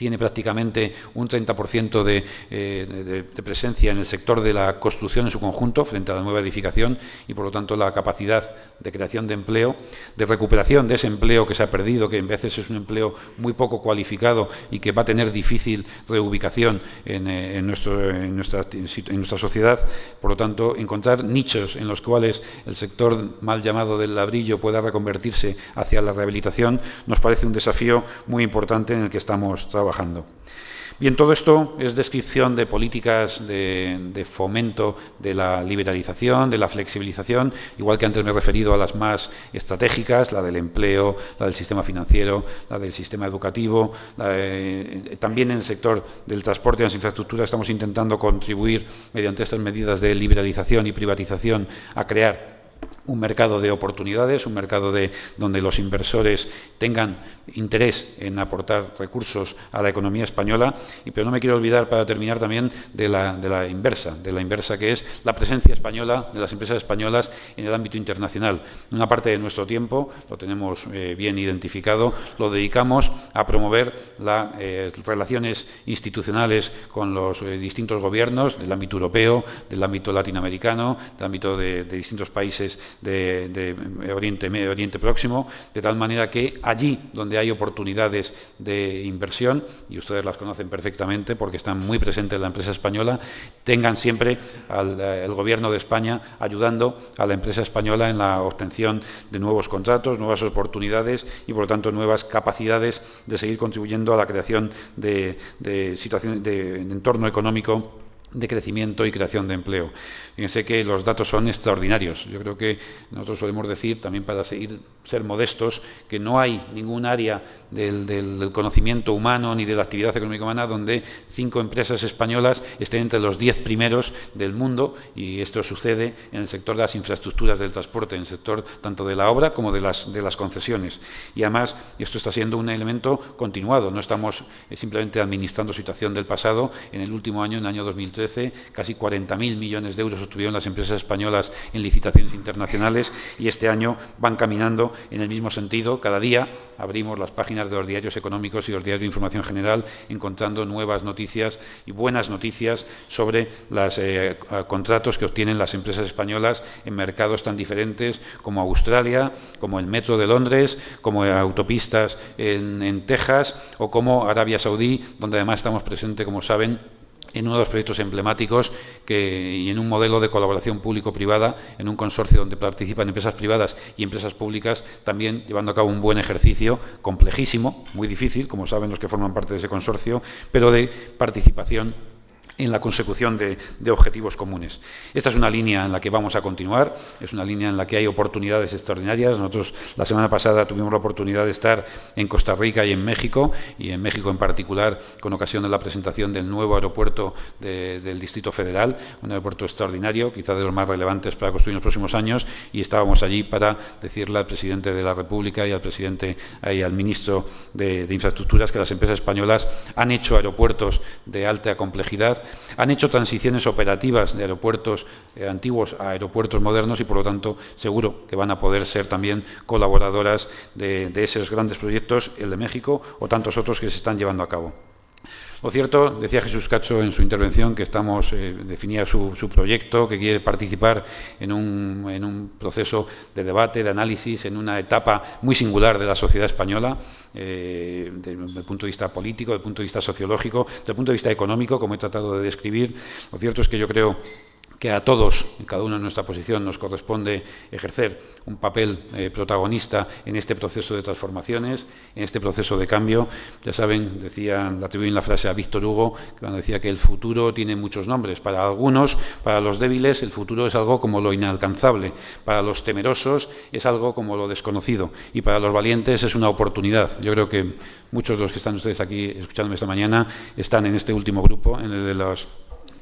tiene prácticamente un 30% de, eh, de, presencia en el sector de la construcción en su conjunto frente a la nueva edificación y, por lo tanto, la capacidad de creación de empleo, de recuperación de ese empleo que se ha perdido, que en veces es un empleo muy poco cualificado y que va a tener difícil reubicación en, eh, nuestra, en nuestra sociedad. Por lo tanto, encontrar nichos en los cuales el sector mal llamado del ladrillo pueda reconvertirse hacia la rehabilitación nos parece un desafío muy importante en el que estamos trabajando. Bien, todo esto es descripción de políticas de, fomento de la liberalización, de la flexibilización, igual que antes me he referido a las más estratégicas, la del empleo, la del sistema financiero, la del sistema educativo. también en el sector del transporte y las infraestructuras estamos intentando contribuir mediante estas medidas de liberalización y privatización a crear un mercado de oportunidades, un mercado de, donde los inversores tengan interés en aportar recursos a la economía española, y, pero no me quiero olvidar para terminar también de la, inversa, de la inversa que es la presencia española de las empresas españolas en el ámbito internacional. Una parte de nuestro tiempo, lo tenemos eh, bien identificado, lo dedicamos a promover las eh, relaciones institucionales con los eh, distintos gobiernos del ámbito europeo, del ámbito latinoamericano, del ámbito de distintos países de, Oriente, Medio Oriente Próximo, de tal manera que allí donde hay oportunidades de inversión, y ustedes las conocen perfectamente porque están muy presentes en la empresa española, tengan siempre al el Gobierno de España ayudando a la empresa española en la obtención de nuevos contratos, nuevas oportunidades y, por lo tanto, nuevas capacidades de seguir contribuyendo a la creación de, de de entorno económico de crecimiento y creación de empleo. Fíjense que los datos son extraordinarios. Yo creo que nosotros solemos decir, también para seguir ser modestos, que no hay ningún área del, conocimiento humano ni de la actividad económica humana donde cinco empresas españolas estén entre los diez primeros del mundo y esto sucede en el sector de las infraestructuras del transporte, en el sector tanto de la obra como de las, de las concesiones. Y además, esto está siendo un elemento continuado. No estamos eh, simplemente administrando situación del pasado. En el último año, en el año 2013, casi 40.000 millones de euros obtuvieron las empresas españolas en licitaciones internacionales y este año van caminando en el mismo sentido. Cada día abrimos las páginas de los diarios económicos y los diarios de información general encontrando nuevas noticias y buenas noticias sobre los eh, contratos que obtienen las empresas españolas en mercados tan diferentes como Australia, como el Metro de Londres, como autopistas en, en Texas o como Arabia Saudí, donde además estamos presentes, como saben, en uno de los proyectos emblemáticos que, y en un modelo de colaboración público-privada, en un consorcio donde participan empresas privadas y empresas públicas, también llevando a cabo un buen ejercicio, complejísimo, muy difícil, como saben los que forman parte de ese consorcio, pero de participación en la consecución de, objetivos comunes. Esta es una línea en la que vamos a continuar, es una línea en la que hay oportunidades extraordinarias. Nosotros la semana pasada tuvimos la oportunidad de estar en Costa Rica y en México, y en México en particular con ocasión de la presentación del nuevo aeropuerto del Distrito Federal, un aeropuerto extraordinario, quizá de los más relevantes para construir en los próximos años, y estábamos allí para decirle al presidente de la República y al presidente y al ministro de, de Infraestructuras que las empresas españolas han hecho aeropuertos de alta complejidad han hecho transiciones operativas de aeropuertos eh, antiguos a aeropuertos modernos y, por lo tanto, seguro que van a poder ser también colaboradoras de, de esos grandes proyectos, el de México o tantos otros que se están llevando a cabo. Lo cierto, decía Jesús Cacho en su intervención, que estamos, eh, definía su, proyecto, que quiere participar en un, proceso de debate, de análisis, en una etapa muy singular de la sociedad española, eh, desde el punto de vista político, desde el punto de vista sociológico, desde el punto de vista económico, como he tratado de describir. Lo cierto es que yo creo que a todos, cada uno en nuestra posición, nos corresponde ejercer un papel eh, protagonista en este proceso de transformaciones, en este proceso de cambio. Ya saben, decía, la atribuyen la frase a Víctor Hugo, que cuando decía que el futuro tiene muchos nombres. Para algunos, para los débiles, el futuro es algo como lo inalcanzable. Para los temerosos es algo como lo desconocido. Y para los valientes es una oportunidad. Yo creo que muchos de los que están ustedes aquí escuchándome esta mañana están en este último grupo, en el de los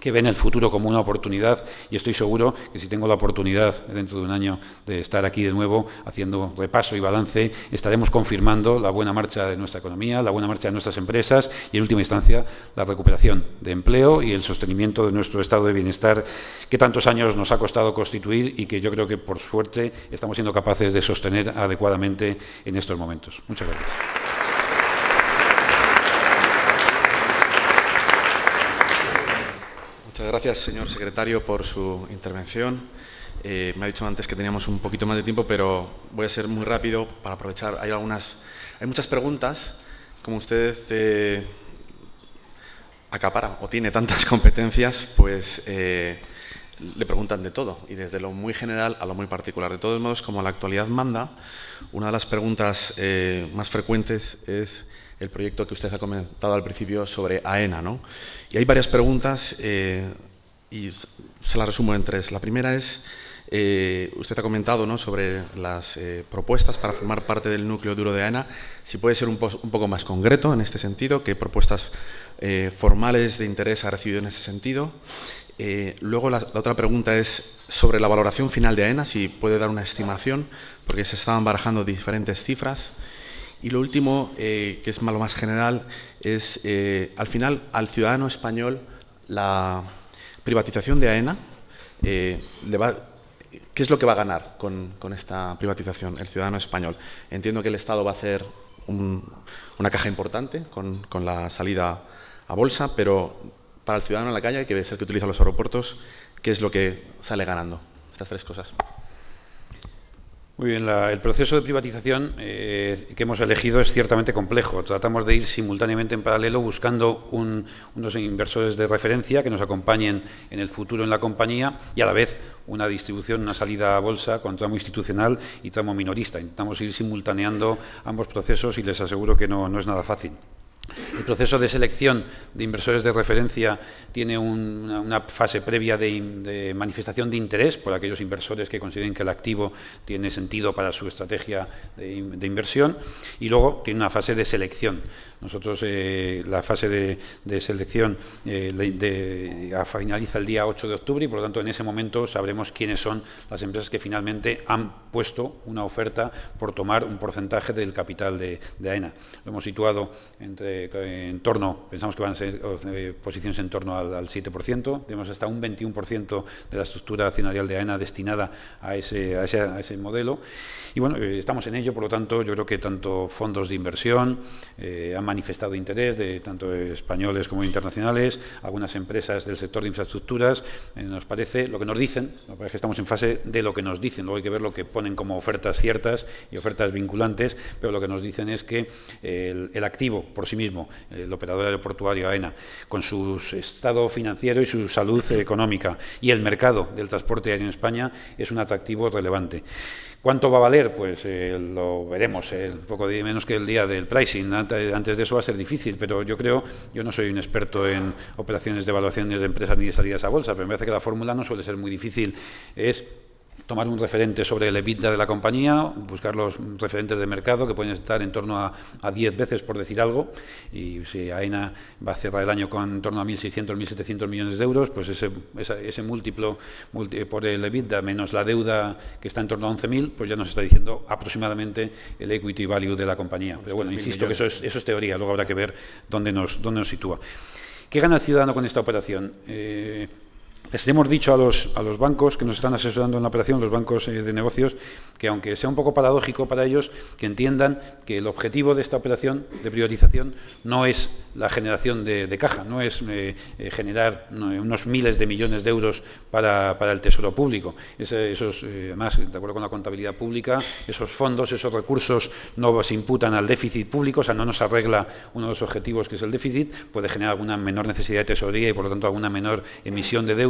que ven el futuro como una oportunidad y estoy seguro que si tengo la oportunidad dentro de un año de estar aquí de nuevo haciendo repaso y balance, estaremos confirmando la buena marcha de nuestra economía, la buena marcha de nuestras empresas y en última instancia la recuperación de empleo y el sostenimiento de nuestro estado de bienestar que tantos años nos ha costado constituir y que yo creo que por suerte estamos siendo capaces de sostener adecuadamente en estos momentos. Muchas gracias. Gracias, señor secretario, por su intervención. Eh, me ha dicho antes que teníamos un poquito más de tiempo, pero voy a ser muy rápido para aprovechar. Hay algunas, hay muchas preguntas. Como usted eh, acapara o tiene tantas [laughs] competencias, pues eh, le preguntan de todo, y desde lo muy general a lo muy particular. De todos modos, como la actualidad manda, una de las preguntas más frecuentes es el proyecto que usted ha comentado al principio sobre AENA. ¿no? Y hay varias preguntas eh, y se las resumo en tres. La primera es, eh, usted ha comentado ¿no? sobre las eh, propuestas para formar parte del núcleo duro de AENA. Si puede ser un, poco más concreto en este sentido, qué propuestas formales de interés ha recibido en ese sentido. luego la, la, otra pregunta es sobre la valoración final de AENA, si puede dar una estimación, porque se estaban barajando diferentes cifras. Y lo último, eh, que es lo más general, es eh, al final al ciudadano español la privatización de AENA, eh, ¿qué es lo que va a ganar con, esta privatización el ciudadano español? Entiendo que el Estado va a hacer una caja importante con, con, la salida a bolsa, pero para el ciudadano en la calle, que es el que utiliza los aeropuertos, ¿qué es lo que sale ganando? Estas tres cosas. Muy bien, el proceso de privatización eh, que hemos elegido es ciertamente complejo. Tratamos de ir simultáneamente en paralelo buscando unos inversores de referencia que nos acompañen en el futuro en la compañía y a la vez una distribución, una salida a bolsa con tramo institucional y tramo minorista. Intentamos ir simultaneando ambos procesos y les aseguro que no es nada fácil. El proceso de selección de inversores de referencia tiene una, fase previa de, manifestación de interés por aquellos inversores que consideren que el activo tiene sentido para su estrategia de, inversión y luego tiene una fase de selección. Nosotros eh, la fase de, selección eh, finaliza el día 8 de octubre y por lo tanto en ese momento sabremos quiénes son las empresas que finalmente han puesto una oferta por tomar un porcentaje del capital de, de AENA. Lo hemos situado entre en torno, pensamos que van a ser eh, posiciones en torno al, 7%, tenemos hasta un 21% de la estructura accionarial de AENA destinada a ese, a ese, modelo. Y bueno, eh, estamos en ello, por lo tanto, yo creo que tanto fondos de inversión eh, han manifestado interés, de tanto españoles como internacionales, algunas empresas del sector de infraestructuras, nos parece, lo que nos dicen, nos parece que estamos en fase de lo que nos dicen, luego hay que ver lo que ponen como ofertas ciertas y ofertas vinculantes, pero lo que nos dicen es que el activo por sí mismo el operador aeroportuario AENA, con su estado financiero y su salud económica y el mercado del transporte aéreo en España es un atractivo relevante. ¿Cuánto va a valer? Pues eh, lo veremos, eh, poco menos que el día del pricing. Antes de eso va a ser difícil, pero yo creo, yo no soy un experto en operaciones de evaluaciones de empresas ni de salidas a bolsa, pero me parece que la fórmula no suele ser muy difícil. Es tomar un referente sobre el EBITDA de la compañía, buscar los referentes de mercado que pueden estar en torno a, a 10 veces, por decir algo, y si AENA va a cerrar el año con en torno a 1.600, 1.700 millones de euros, pues ese, ese múltiplo por el EBITDA menos la deuda que está en torno a 11.000, pues ya nos está diciendo aproximadamente el equity value de la compañía. Pero bueno, insisto que eso es, eso es teoría, luego habrá que ver dónde nos, dónde nos sitúa. ¿Qué gana el ciudadano con esta operación? Eh, hemos dicho a los, a los bancos que nos están asesorando en la operación, los bancos eh, de negocios, que aunque sea un poco paradójico para ellos, que entiendan que el objetivo de esta operación de privatización no es la generación de, caja, no es eh, eh, generar unos miles de millones de euros para, el tesoro público. esos, además, de acuerdo con la contabilidad pública, esos fondos, esos recursos no se imputan al déficit público, o sea, no nos arregla uno de los objetivos que es el déficit, puede generar alguna menor necesidad de tesorería y, por lo tanto, alguna menor emisión de deuda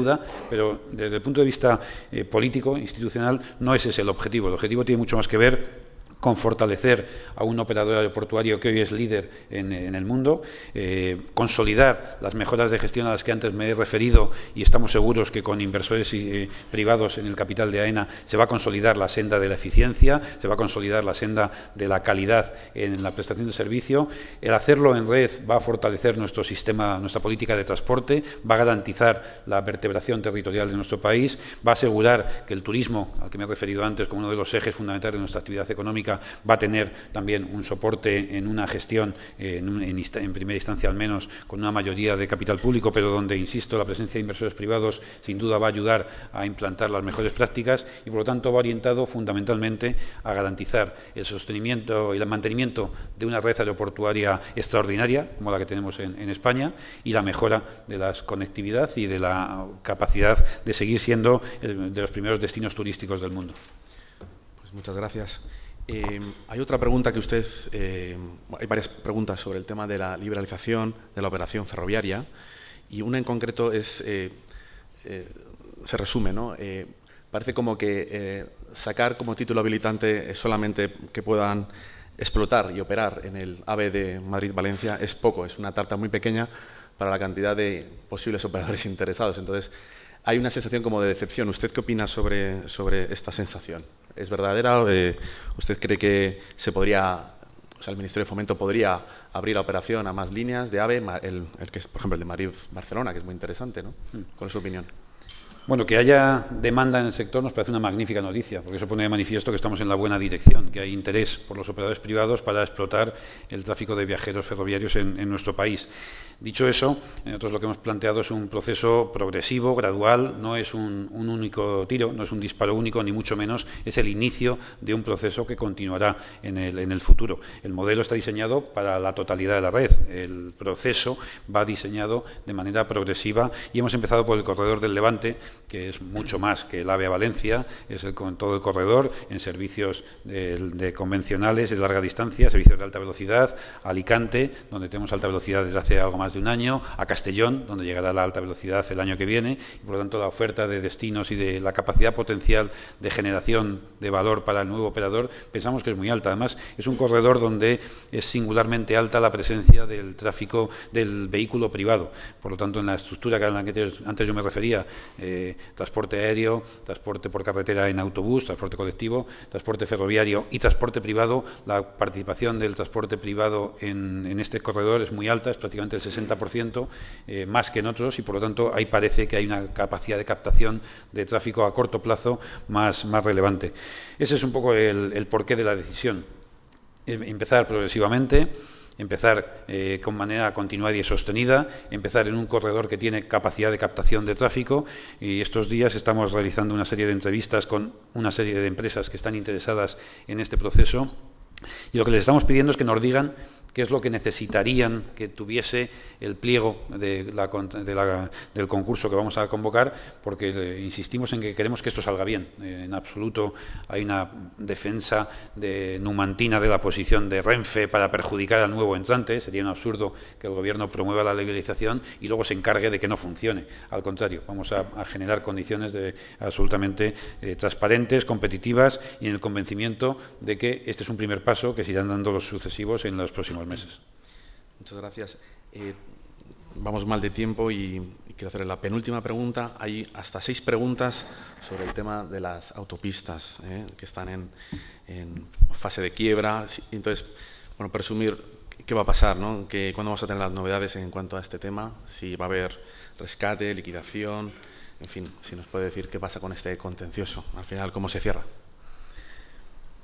pero desde el punto de vista eh, político, institucional, no ese es el objetivo. El objetivo tiene mucho más que ver con fortalecer a un operador aeroportuario que hoy es líder en, el mundo, eh, consolidar las mejoras de gestión a las que antes me he referido y estamos seguros que con inversores eh, privados en el capital de AENA se va a consolidar la senda de la eficiencia, se va a consolidar la senda de la calidad en la prestación de servicio. El hacerlo en red va a fortalecer nuestro sistema, nuestra política de transporte, va a garantizar la vertebración territorial de nuestro país, va a asegurar que el turismo, al que me he referido antes como uno de los ejes fundamentales de nuestra actividad económica, va a tener también un soporte en una gestión, eh, en, primera instancia al menos, con una mayoría de capital público, pero donde, insisto, la presencia de inversores privados sin duda va a ayudar a implantar las mejores prácticas y, por lo tanto, va orientado fundamentalmente a garantizar el sostenimiento y el mantenimiento de una red aeroportuaria extraordinaria, como la que tenemos en, España, y la mejora de la conectividad y de la capacidad de seguir siendo de los primeros destinos turísticos del mundo. Pues muchas gracias. Eh, hay otra pregunta que usted, eh, hay varias preguntas sobre el tema de la liberalización de la operación ferroviaria y una en concreto es, eh, se resume, ¿no? parece como que sacar como título habilitante solamente que puedan explotar y operar en el AVE de Madrid-Valencia es poco, es una tarta muy pequeña para la cantidad de posibles operadores [laughs] interesados. Entonces, hay una sensación como de decepción. ¿Usted qué opina sobre, sobre esta sensación? ¿Es verdadera? Eh, ¿Usted cree que se podría, o sea, el Ministerio de Fomento podría abrir la operación a más líneas de AVE, el, que es, por ejemplo, el de Madrid-Barcelona, que es muy interesante, ¿no? Mm. ¿Cuál es su opinión? Bueno, que haya demanda en el sector nos parece una magnífica noticia, porque eso pone de manifiesto que estamos en la buena dirección, que hay interés por los operadores privados para explotar el tráfico de viajeros ferroviarios en, nuestro país. Dicho eso, nosotros lo que hemos planteado es un proceso progresivo, gradual, no es un, único tiro, no es un disparo único, ni mucho menos, es el inicio de un proceso que continuará en el, en el futuro. El modelo está diseñado para la totalidad de la red, el proceso va diseñado de manera progresiva y hemos empezado por el corredor del Levante, que es mucho más que el AVE a Valencia, es el, todo el corredor en servicios de, convencionales de larga distancia, servicios de alta velocidad, Alicante, donde tenemos alta velocidad desde hace algo más de un año, a Castellón, donde llegará la alta velocidad el año que viene, y por lo tanto la oferta de destinos y de la capacidad potencial de generación de valor para el nuevo operador, pensamos que es muy alta. Además, es un corredor donde es singularmente alta la presencia del tráfico del vehículo privado. Por lo tanto, en la estructura que antes yo me refería, eh, transporte aéreo, transporte por carretera en autobús, transporte colectivo, transporte ferroviario y transporte privado, la participación del transporte privado en, este corredor es muy alta, es prácticamente el 60 60% eh, más que en otros y por lo tanto ahí parece que hay una capacidad de captación de tráfico a corto plazo más, más relevante. Ese es un poco el, porqué de la decisión. Em, empezar progresivamente, empezar eh, con manera continuada y sostenida, empezar en un corredor que tiene capacidad de captación de tráfico y estos días estamos realizando una serie de entrevistas con una serie de empresas que están interesadas en este proceso y lo que les estamos pidiendo es que nos digan qué es lo que necesitarían que tuviese el pliego del concurso que vamos a convocar, porque eh, insistimos en que queremos que esto salga bien. Eh, en absoluto hay una defensa de numantina de la posición de Renfe para perjudicar al nuevo entrante. Sería un absurdo que el Gobierno promueva la legalización y luego se encargue de que no funcione. Al contrario, vamos a, generar condiciones absolutamente eh, transparentes, competitivas y en el convencimiento de que este es un primer paso que se irán dando los sucesivos en los próximos meses. Muchas gracias. Eh, vamos mal de tiempo y, quiero hacer la penúltima pregunta. Hay hasta seis preguntas sobre el tema de las autopistas eh, que están en, fase de quiebra. Entonces, bueno, presumir qué va a pasar, ¿no? Que, ¿Cuándo vamos a tener las novedades en cuanto a este tema? Si va a haber rescate, liquidación, en fin, si nos puede decir qué pasa con este contencioso. Al final, ¿cómo se cierra?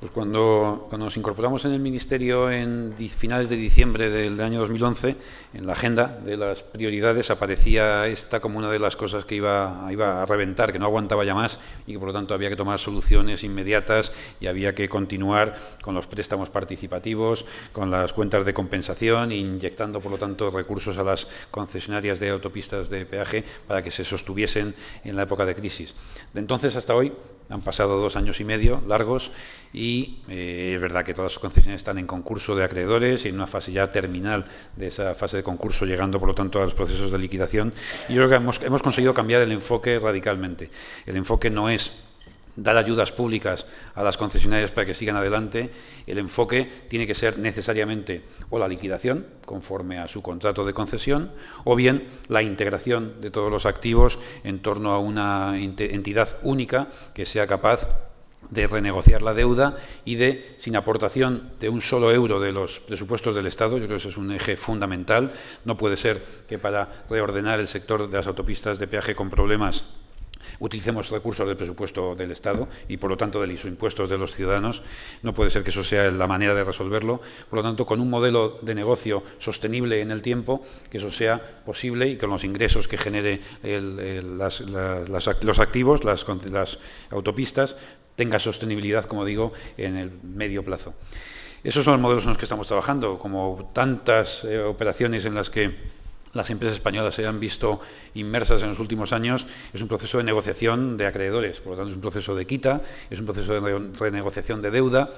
Pues cuando, cuando, nos incorporamos en el Ministerio en finales de diciembre del año 2011, en la agenda de las prioridades aparecía esta como una de las cosas que iba, iba a reventar, que no aguantaba ya más y que por lo tanto había que tomar soluciones inmediatas y había que continuar con los préstamos participativos, con las cuentas de compensación, inyectando por lo tanto recursos a las concesionarias de autopistas de peaje para que se sostuviesen en la época de crisis. De entonces hasta hoy han pasado dos años y medio largos y eh, es verdad que todas las concesiones están en concurso de acreedores y en una fase ya terminal de esa fase de concurso, llegando por lo tanto a los procesos de liquidación. Y yo creo que hemos, hemos conseguido cambiar el enfoque radicalmente. El enfoque no es dar ayudas públicas a las concesionarias para que sigan adelante, el enfoque tiene que ser necesariamente o la liquidación, conforme a su contrato de concesión, o bien la integración de todos los activos en torno a una entidad única que sea capaz de renegociar la deuda y de, sin aportación de un solo euro de los presupuestos del Estado, yo creo que eso es un eje fundamental, no puede ser que para reordenar el sector de las autopistas de peaje con problemas utilicemos recursos del presupuesto del Estado y, por lo tanto, de los impuestos de los ciudadanos. No puede ser que eso sea la manera de resolverlo. Por lo tanto, con un modelo de negocio sostenible en el tiempo, que eso sea posible y con los ingresos que genere los activos, las, autopistas, tenga sostenibilidad, como digo, en el medio plazo. Esos son los modelos en los que estamos trabajando, como tantas eh, operaciones en las que las empresas españolas se han visto inmersas en los últimos años, es un proceso de negociación de acreedores, por lo tanto es un proceso de quita, es un proceso de renegociación de deuda,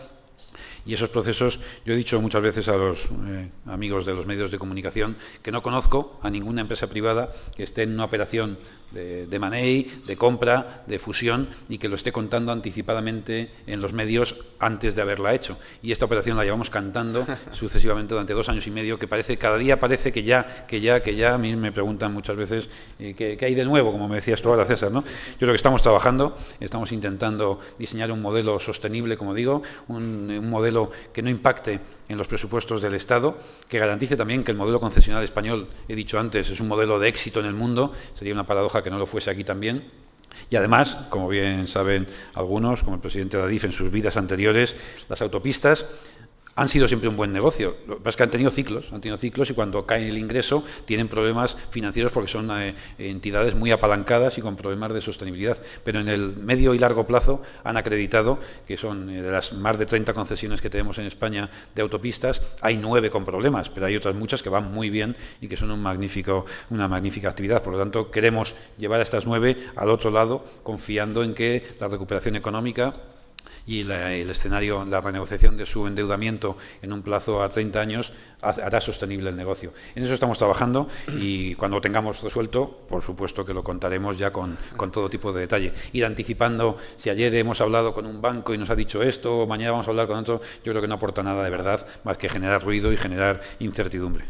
y esos procesos, yo he dicho muchas veces a los eh, amigos de los medios de comunicación que no conozco a ninguna empresa privada que esté en una operación de, de money, de compra, de fusión y que lo esté contando anticipadamente en los medios antes de haberla hecho. Y esta operación la llevamos cantando [laughs] sucesivamente durante dos años y medio, que parece, cada día parece que ya, que ya, que ya, a mí me preguntan muchas veces eh, ¿qué, hay de nuevo, como me decías tú ahora, César. ¿no? Yo creo que estamos trabajando, estamos intentando diseñar un modelo sostenible, como digo, un modelo que no impacte en los presupuestos del Estado, que garantice también que el modelo concesional español, he dicho antes, es un modelo de éxito en el mundo, sería una paradoja que no lo fuese aquí también, y además, como bien saben algunos, como el presidente de Adif en sus vidas anteriores, las autopistas han sido siempre un buen negocio. Lo que pasa es que han tenido ciclos, han tenido ciclos y cuando cae el ingreso tienen problemas financieros porque son eh, entidades muy apalancadas y con problemas de sostenibilidad. Pero en el medio y largo plazo han acreditado que son eh, de las más de 30 concesiones que tenemos en España de autopistas, hay nueve con problemas, pero hay otras muchas que van muy bien y que son una magnífica actividad. Por lo tanto, queremos llevar a estas nueve al otro lado, confiando en que la recuperación económica y el escenario, la renegociación de su endeudamiento en un plazo a 30 años hará sostenible el negocio. En eso estamos trabajando y cuando lo tengamos resuelto, por supuesto que lo contaremos ya con, todo tipo de detalle. Ir anticipando, si ayer hemos hablado con un banco y nos ha dicho esto, o mañana vamos a hablar con otro, yo creo que no aporta nada de verdad más que generar ruido y generar incertidumbre.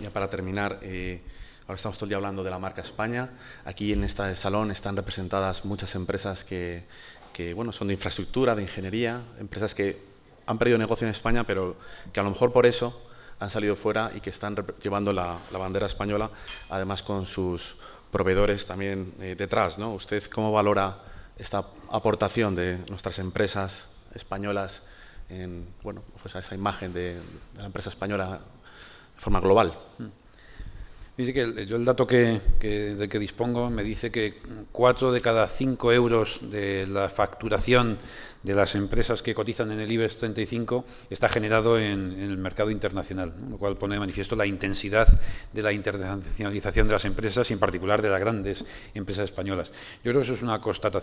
Ya para terminar, eh, ahora estamos todo el día hablando de la marca España. Aquí en este salón están representadas muchas empresas que que bueno, son de infraestructura, de ingeniería, empresas que han perdido negocio en España, pero que a lo mejor por eso han salido fuera y que están llevando la, bandera española, además con sus proveedores también eh, detrás. ¿Usted cómo valora esta aportación de nuestras empresas españolas en bueno, pues a esa imagen de, la empresa española de forma global? Mm. Dice que yo el dato que, del que dispongo me dice que cuatro de cada cinco euros de la facturación de las empresas que cotizan en el IBEX 35 está generado en, el mercado internacional, lo cual pone de manifiesto la intensidad de la internacionalización de las empresas y en particular de las grandes empresas españolas. Yo creo que eso es una constatación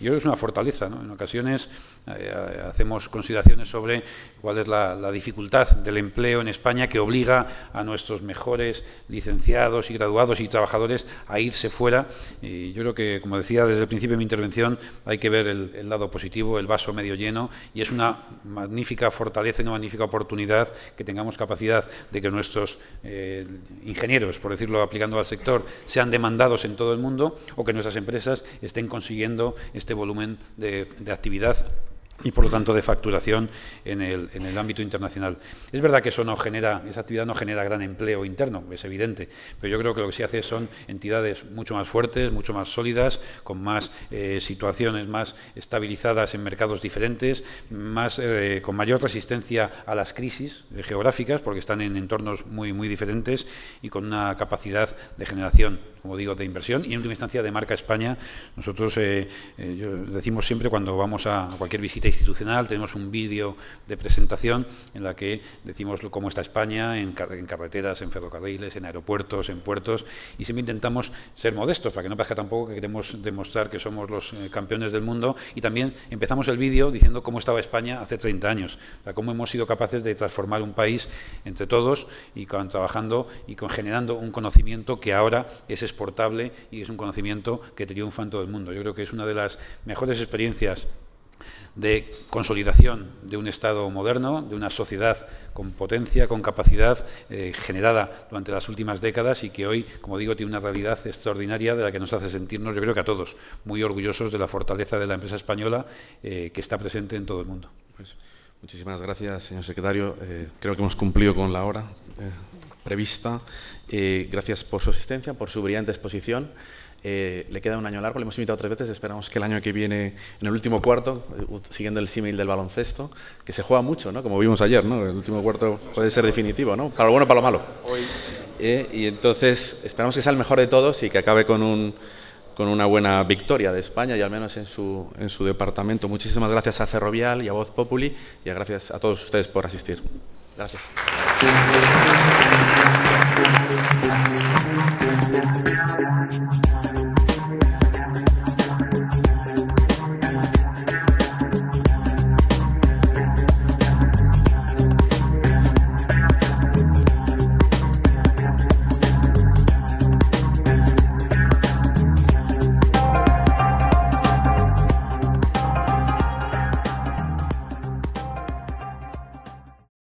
yo creo que es una fortaleza. En ocasiones eh, hacemos consideraciones sobre cuál es la, la dificultad del empleo en España que obliga a nuestros mejores licenciados y graduados y trabajadores a irse fuera. Y yo creo que, como decía desde el principio de mi intervención, hay que ver el, el lado positivo, el vaso medio lleno y es una magnífica fortaleza y una magnífica oportunidad que tengamos capacidad de que nuestros eh, ingenieros, por decirlo aplicando al sector, sean demandados en todo el mundo o que nuestras empresas estén consiguiendo este volumen de, actividad y por lo tanto de facturación en el, en el, ámbito internacional. Es verdad que eso no genera, esa actividad no genera gran empleo interno, es evidente, pero yo creo que lo que se hace son entidades mucho más fuertes, mucho más sólidas, con más eh, situaciones más estabilizadas en mercados diferentes, más, eh, con mayor resistencia a las crisis geográficas, porque están en entornos muy, muy diferentes y con una capacidad de generación como digo, de inversión y en última instancia de marca España. Nosotros eh, decimos siempre cuando vamos a cualquier visita institucional, tenemos un vídeo de presentación en la que decimos cómo está España en, carreteras, en ferrocarriles, en aeropuertos, en puertos, y siempre intentamos ser modestos, para que no parezca tampoco que queremos demostrar que somos los eh, campeones del mundo, y también empezamos el vídeo diciendo cómo estaba España hace 30 años, cómo hemos sido capaces de transformar un país entre todos y con, trabajando y con, generando un conocimiento que ahora es exportable y es un conocimiento que triunfa en todo el mundo. Yo creo que es una de las mejores experiencias de consolidación de un Estado moderno, de una sociedad con potencia, con capacidad eh, generada durante las últimas décadas y que hoy, como digo, tiene una realidad extraordinaria de la que nos hace sentirnos, yo creo que a todos, muy orgullosos de la fortaleza de la empresa española eh, que está presente en todo el mundo. Pues, muchísimas gracias, señor secretario. Eh, creo que hemos cumplido con la hora prevista. gracias por su asistencia, por su brillante exposición. Eh, le queda un año largo, le hemos invitado tres veces, esperamos que el año que viene, en el último cuarto, eh, siguiendo el símil del baloncesto, que se juega mucho, ¿no? como vimos ayer, ¿no? el último cuarto puede ser definitivo, ¿no? para lo bueno o para lo malo. Eh, y entonces esperamos que sea el mejor de todos y que acabe con, un, con una buena victoria de España y al menos en su, en su departamento. Muchísimas gracias a Ferrovial y a Voz Populi y gracias a todos ustedes por asistir. Gracias.